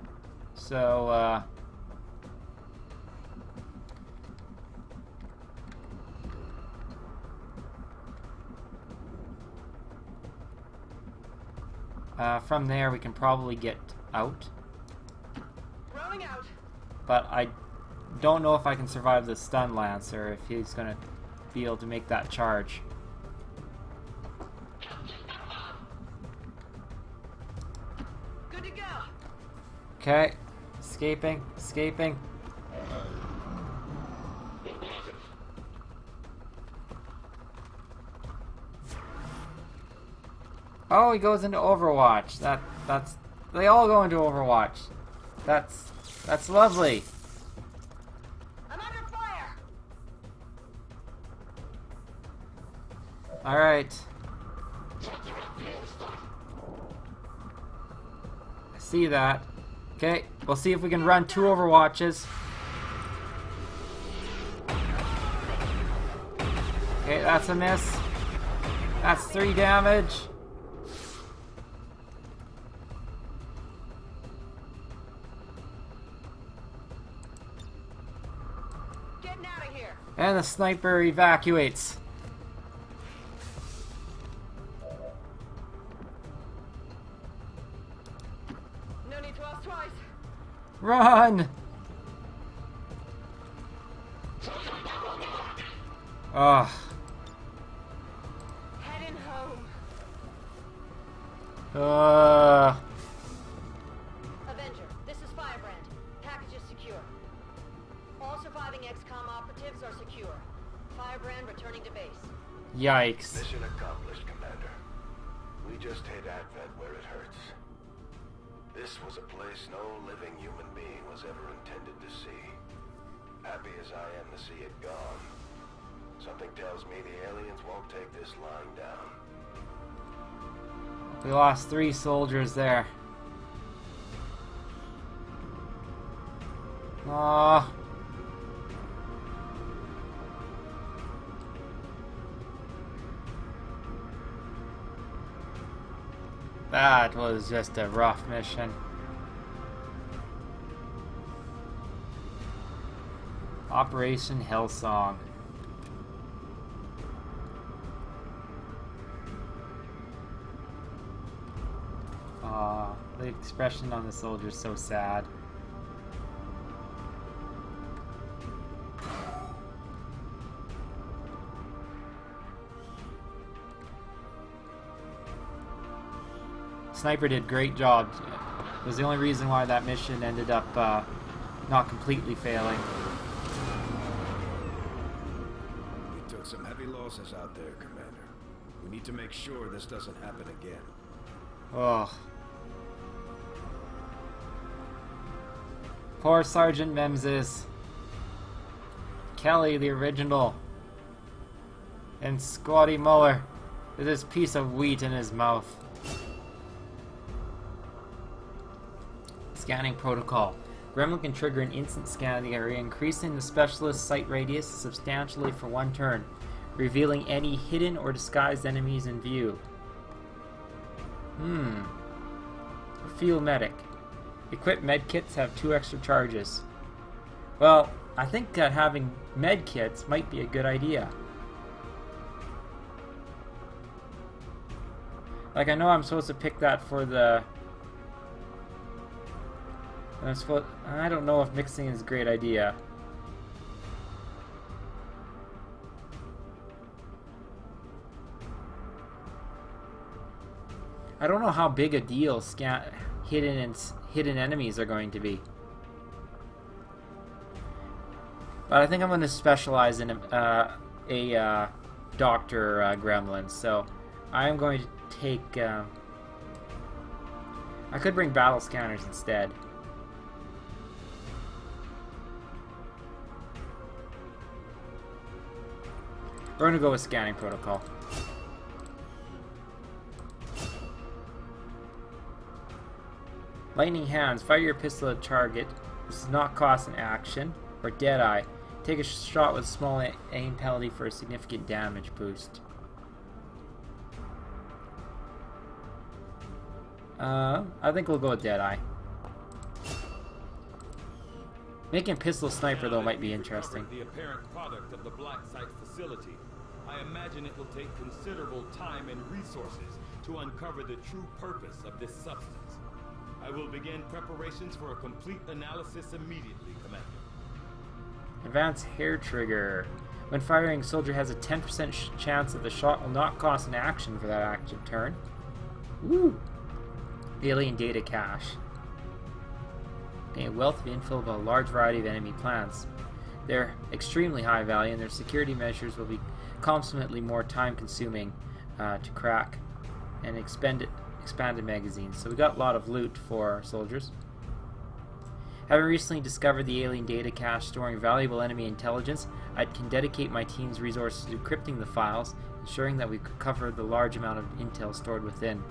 So, uh... Uh, from there, we can probably get out. Out. But I don't know if I can survive the stun lance or if he's gonna be able to make that charge. Good to go. Okay, escaping, escaping. Oh, he goes into Overwatch. That that's they all go into Overwatch. That's that's lovely. I'm under fire. All right. I see that. Okay, we'll see if we can run two Overwatches. Okay, that's a miss. That's three damage. And the sniper evacuates. No need to ask twice. Run! Ugh. Heading home. Uh, Yikes. Mission accomplished, Commander. We just hit Advent where it hurts. This was a place no living human being was ever intended to see. Happy as I am to see it gone. Something tells me the aliens won't take this lying down. We lost three soldiers there. Aw. That was just a rough mission. Operation Hellsong. Aw, the expression on the soldier's so sad. Sniper did great job. It was the only reason why that mission ended up uh, not completely failing. We took some heavy losses out there, Commander. We need to make sure this doesn't happen again. Oh. Poor Sergeant Memses. Kelly, the original. And Squatty Muller with this piece of wheat in his mouth. Scanning protocol. Gremlin can trigger an instant scan of the area, increasing the specialist's sight radius substantially for one turn, revealing any hidden or disguised enemies in view. Hmm. Field medic. Equipped medkits have two extra charges. Well, I think that having medkits might be a good idea. Like I know I'm supposed to pick that for the. I'm supposed. I don't know if mixing is a great idea. I don't know how big a deal scan hidden and hidden enemies are going to be. But I think I'm going to specialize in a, uh, a uh, Doctor uh, Gremlin, so I'm going to take. Uh, I could bring battle scanners instead. We're to go with scanning protocol. Lightning hands. Fire your pistol at target. This does not cost an action. Or Deadeye. Take a shot with small aim penalty for a significant damage boost. Uh, I think we'll go with Deadeye. Making pistol sniper though might be interesting. The apparent product of the black site facility. I imagine it will take considerable time and resources to uncover the true purpose of this substance. I will begin preparations for a complete analysis immediately, Commander. Advanced hair trigger. When firing, soldier has a 10% chance that the shot will not cost an action for that active turn. Woo! Alien data cache. A wealth of info about a large variety of enemy plants. They're extremely high value, and their security measures will be constantly more time consuming uh, to crack and expend it expanded magazines. So we got a lot of loot for our soldiers. Having recently discovered the alien data cache storing valuable enemy intelligence, I can dedicate my team's resources to encrypting the files, ensuring that we cover the large amount of intel stored within.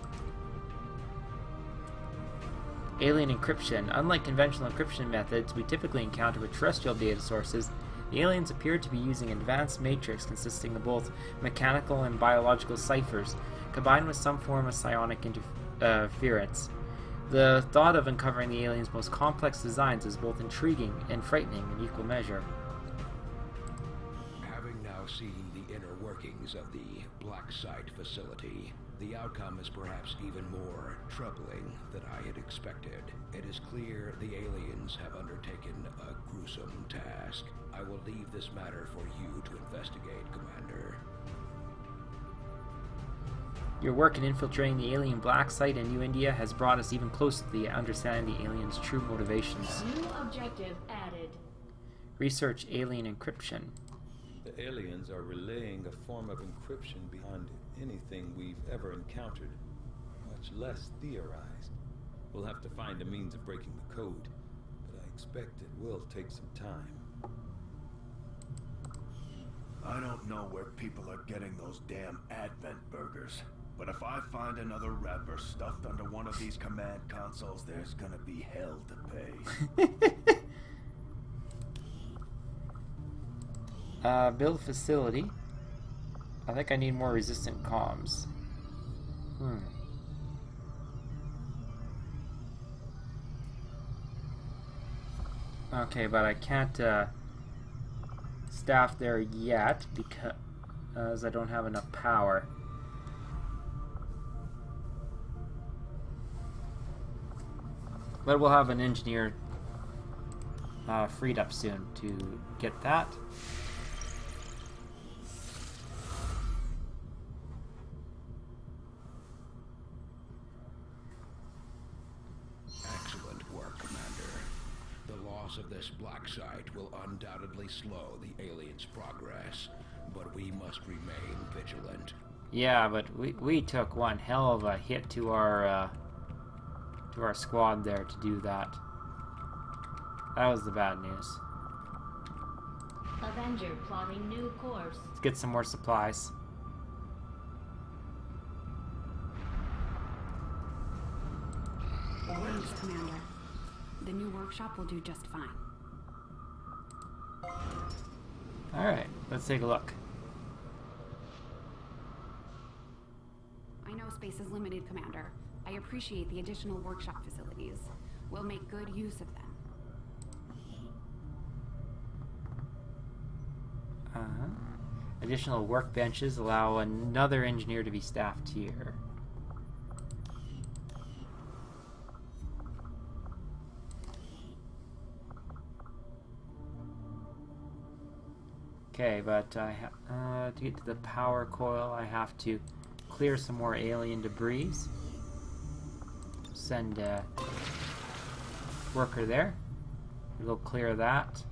Alien encryption. Unlike conventional encryption methods we typically encounter with terrestrial data sources, the aliens appear to be using an advanced matrix consisting of both mechanical and biological ciphers, combined with some form of psionic interference. Uh, the thought of uncovering the aliens' most complex designs is both intriguing and frightening in equal measure. Having now seen the inner workings of the Black Site facility, the outcome is perhaps even more troubling than I had expected. It is clear the aliens have undertaken gruesome task. I will leave this matter for you to investigate, Commander. Your work in infiltrating the alien black site in New India has brought us even closer to the understanding the aliens' true motivations. New objective added. Research alien encryption. The aliens are relaying a form of encryption beyond anything we've ever encountered, much less theorized. We'll have to find a means of breaking the code, but I expect it will take some time. I don't know where people are getting those damn Advent burgers. But if I find another wrapper stuffed under one of these command consoles, there's gonna be hell to pay. [LAUGHS] uh, build facility. I think I need more resistant comms. Hmm. Okay, but I can't uh, staff there yet because I don't have enough power. But we'll have an engineer uh, freed up soon to get that. Yeah, but we, we took one hell of a hit to our uh, to our squad there to do that. That was the bad news. Avenger plotting new course. Let's get some more supplies. Thanks, Commander. The new workshop will do just fine. Alright, let's take a look. Space is limited, Commander. I appreciate the additional workshop facilities. We'll make good use of them. Uh-huh. Additional workbenches allow another engineer to be staffed here. Okay, but I uh, to get to the power coil, I have to clear some more alien debris. Send a worker there. We'll clear that.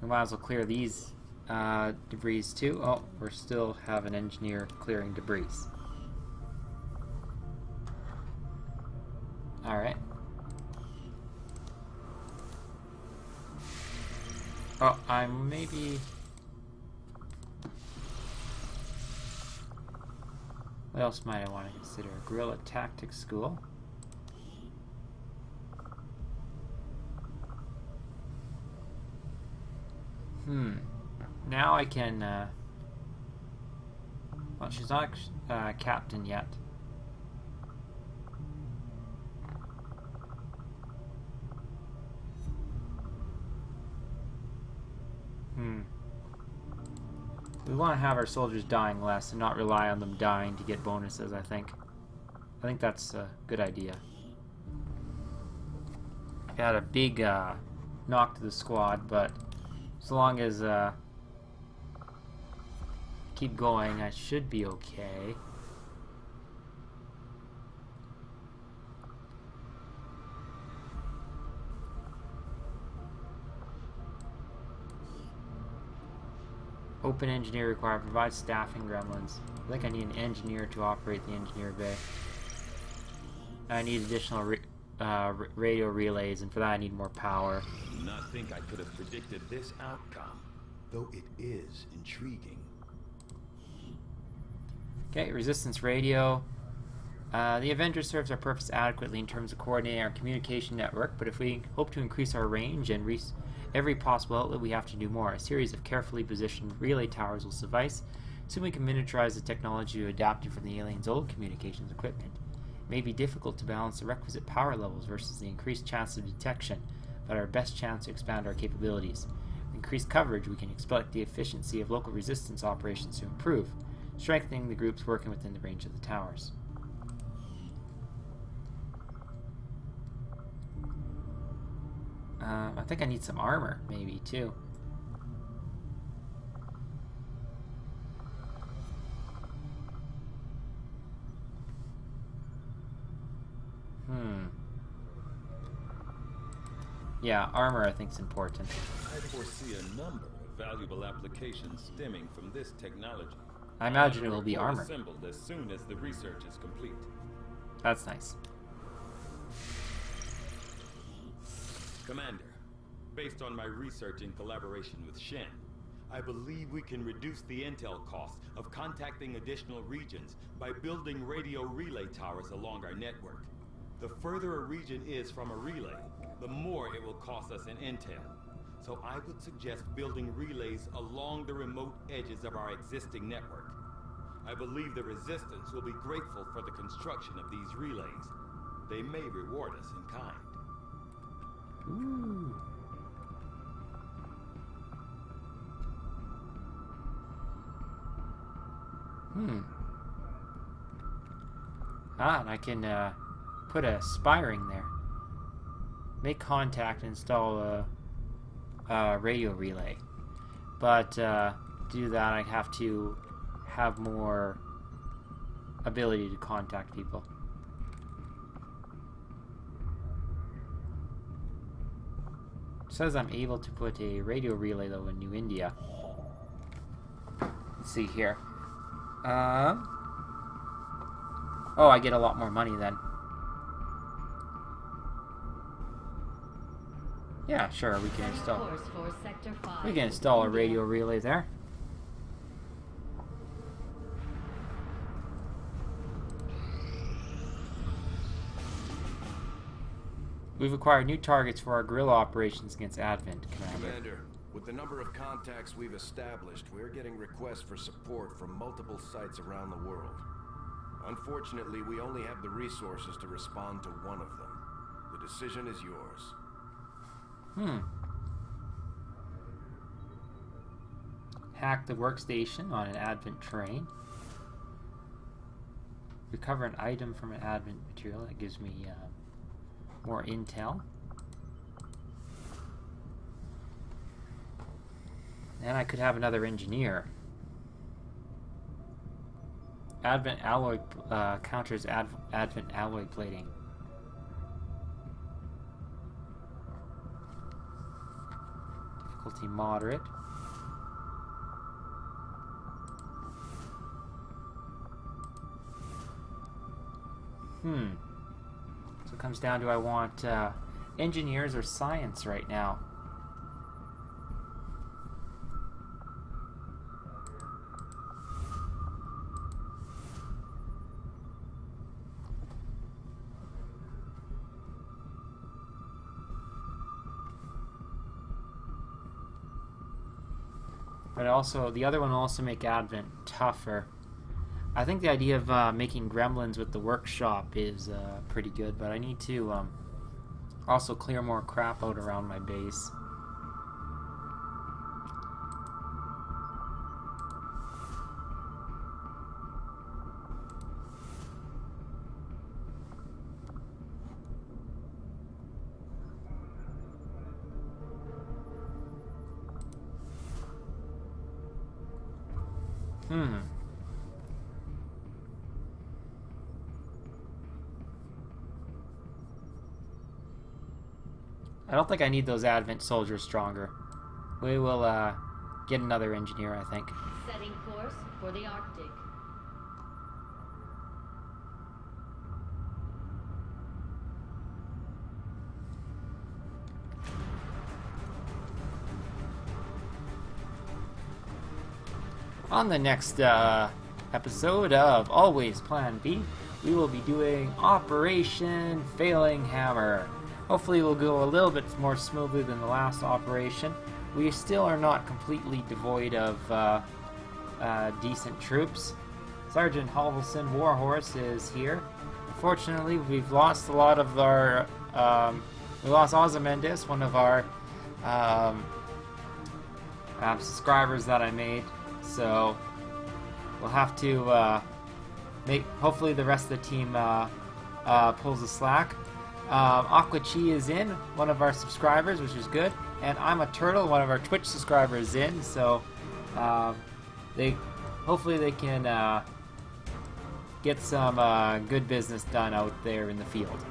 We might as well clear these uh, debris too. Oh, we're still have an engineer clearing debris. Alright. Oh, I'm maybe... What else might I want to consider? Guerrilla Tactics School. Hmm. Now I can, uh... Well, she's not uh, captain yet. Hmm. We want to have our soldiers dying less and not rely on them dying to get bonuses, I think. I think that's a good idea. Got a big uh, knock to the squad, but as long as uh, keep going, I should be okay. Open engineer required. Provide staffing gremlins. I think I need an engineer to operate the engineer bay. I need additional re uh, radio relays, and for that I need more power. I do not think I could have predicted this outcome. Though it is intriguing. Okay, resistance radio. Uh, the Avenger serves our purpose adequately in terms of coordinating our communication network, but if we hope to increase our range and reach every possible outlet, we have to do more. A series of carefully positioned relay towers will suffice, Soon we can miniaturize the technology to adapt it from the aliens' old communications equipment. It may be difficult to balance the requisite power levels versus the increased chance of detection, but our best chance to expand our capabilities. With increased coverage, we can expect the efficiency of local resistance operations to improve, strengthening the groups working within the range of the towers. Um, I think I need some armor, maybe, too. Hmm. Yeah, armor I think is important. I foresee a number of valuable applications stemming from this technology. I imagine it will be armor. Assembled as soon as the research is complete. That's nice. Commander, based on my research in collaboration with Shen, I believe we can reduce the intel cost of contacting additional regions by building radio relay towers along our network. The further a region is from a relay, the more it will cost us in intel. So I would suggest building relays along the remote edges of our existing network. I believe the Resistance will be grateful for the construction of these relays. They may reward us in kind. Ooh. Hmm. Ah, and I can uh, put a spiring there. Make contact, install a, a radio relay. But uh, to do that, I have to have more ability to contact people. Says I'm able to put a radio relay though in New India. Let's see here. Um. Oh, I get a lot more money then. Yeah, sure, we can install. course for Sector 5. We can install a radio relay there. We've acquired new targets for our guerrilla operations against Advent, Commander. Commander, with the number of contacts we've established, we're getting requests for support from multiple sites around the world. Unfortunately, we only have the resources to respond to one of them. The decision is yours. Hmm. Hack the workstation on an Advent train. Recover an item from an Advent material. That gives me uh, more intel. And I could have another engineer. Advent alloy uh, counters Adv Advent alloy plating. Difficulty moderate. Hmm. It comes down to I want uh, engineers or science right now. But also, the other one will also make Advent tougher. I think the idea of uh, making gremlins with the workshop is uh, pretty good, but I need to um, also clear more crap out around my base. Don't think I need those Advent soldiers stronger. We will uh, get another engineer, I think. Setting course for the Arctic. On the next uh, episode of Always Plan B, we will be doing Operation Failing Hammer. Hopefully, it will go a little bit more smoothly than the last operation. We still are not completely devoid of uh, uh, decent troops. Sergeant Halverson Warhorse is here. Unfortunately, we've lost a lot of our. Um, we lost Ozymandias, one of our um, um, subscribers that I made. So we'll have to uh, make. Hopefully, the rest of the team uh, uh, pulls the slack. Um, Aqua Chi is in, one of our subscribers, which is good. And I'm a turtle, one of our Twitch subscribers, is in. So um, they hopefully they can uh, get some uh, good business done out there in the field.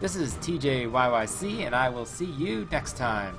This is TJYYC, and I will see you next time.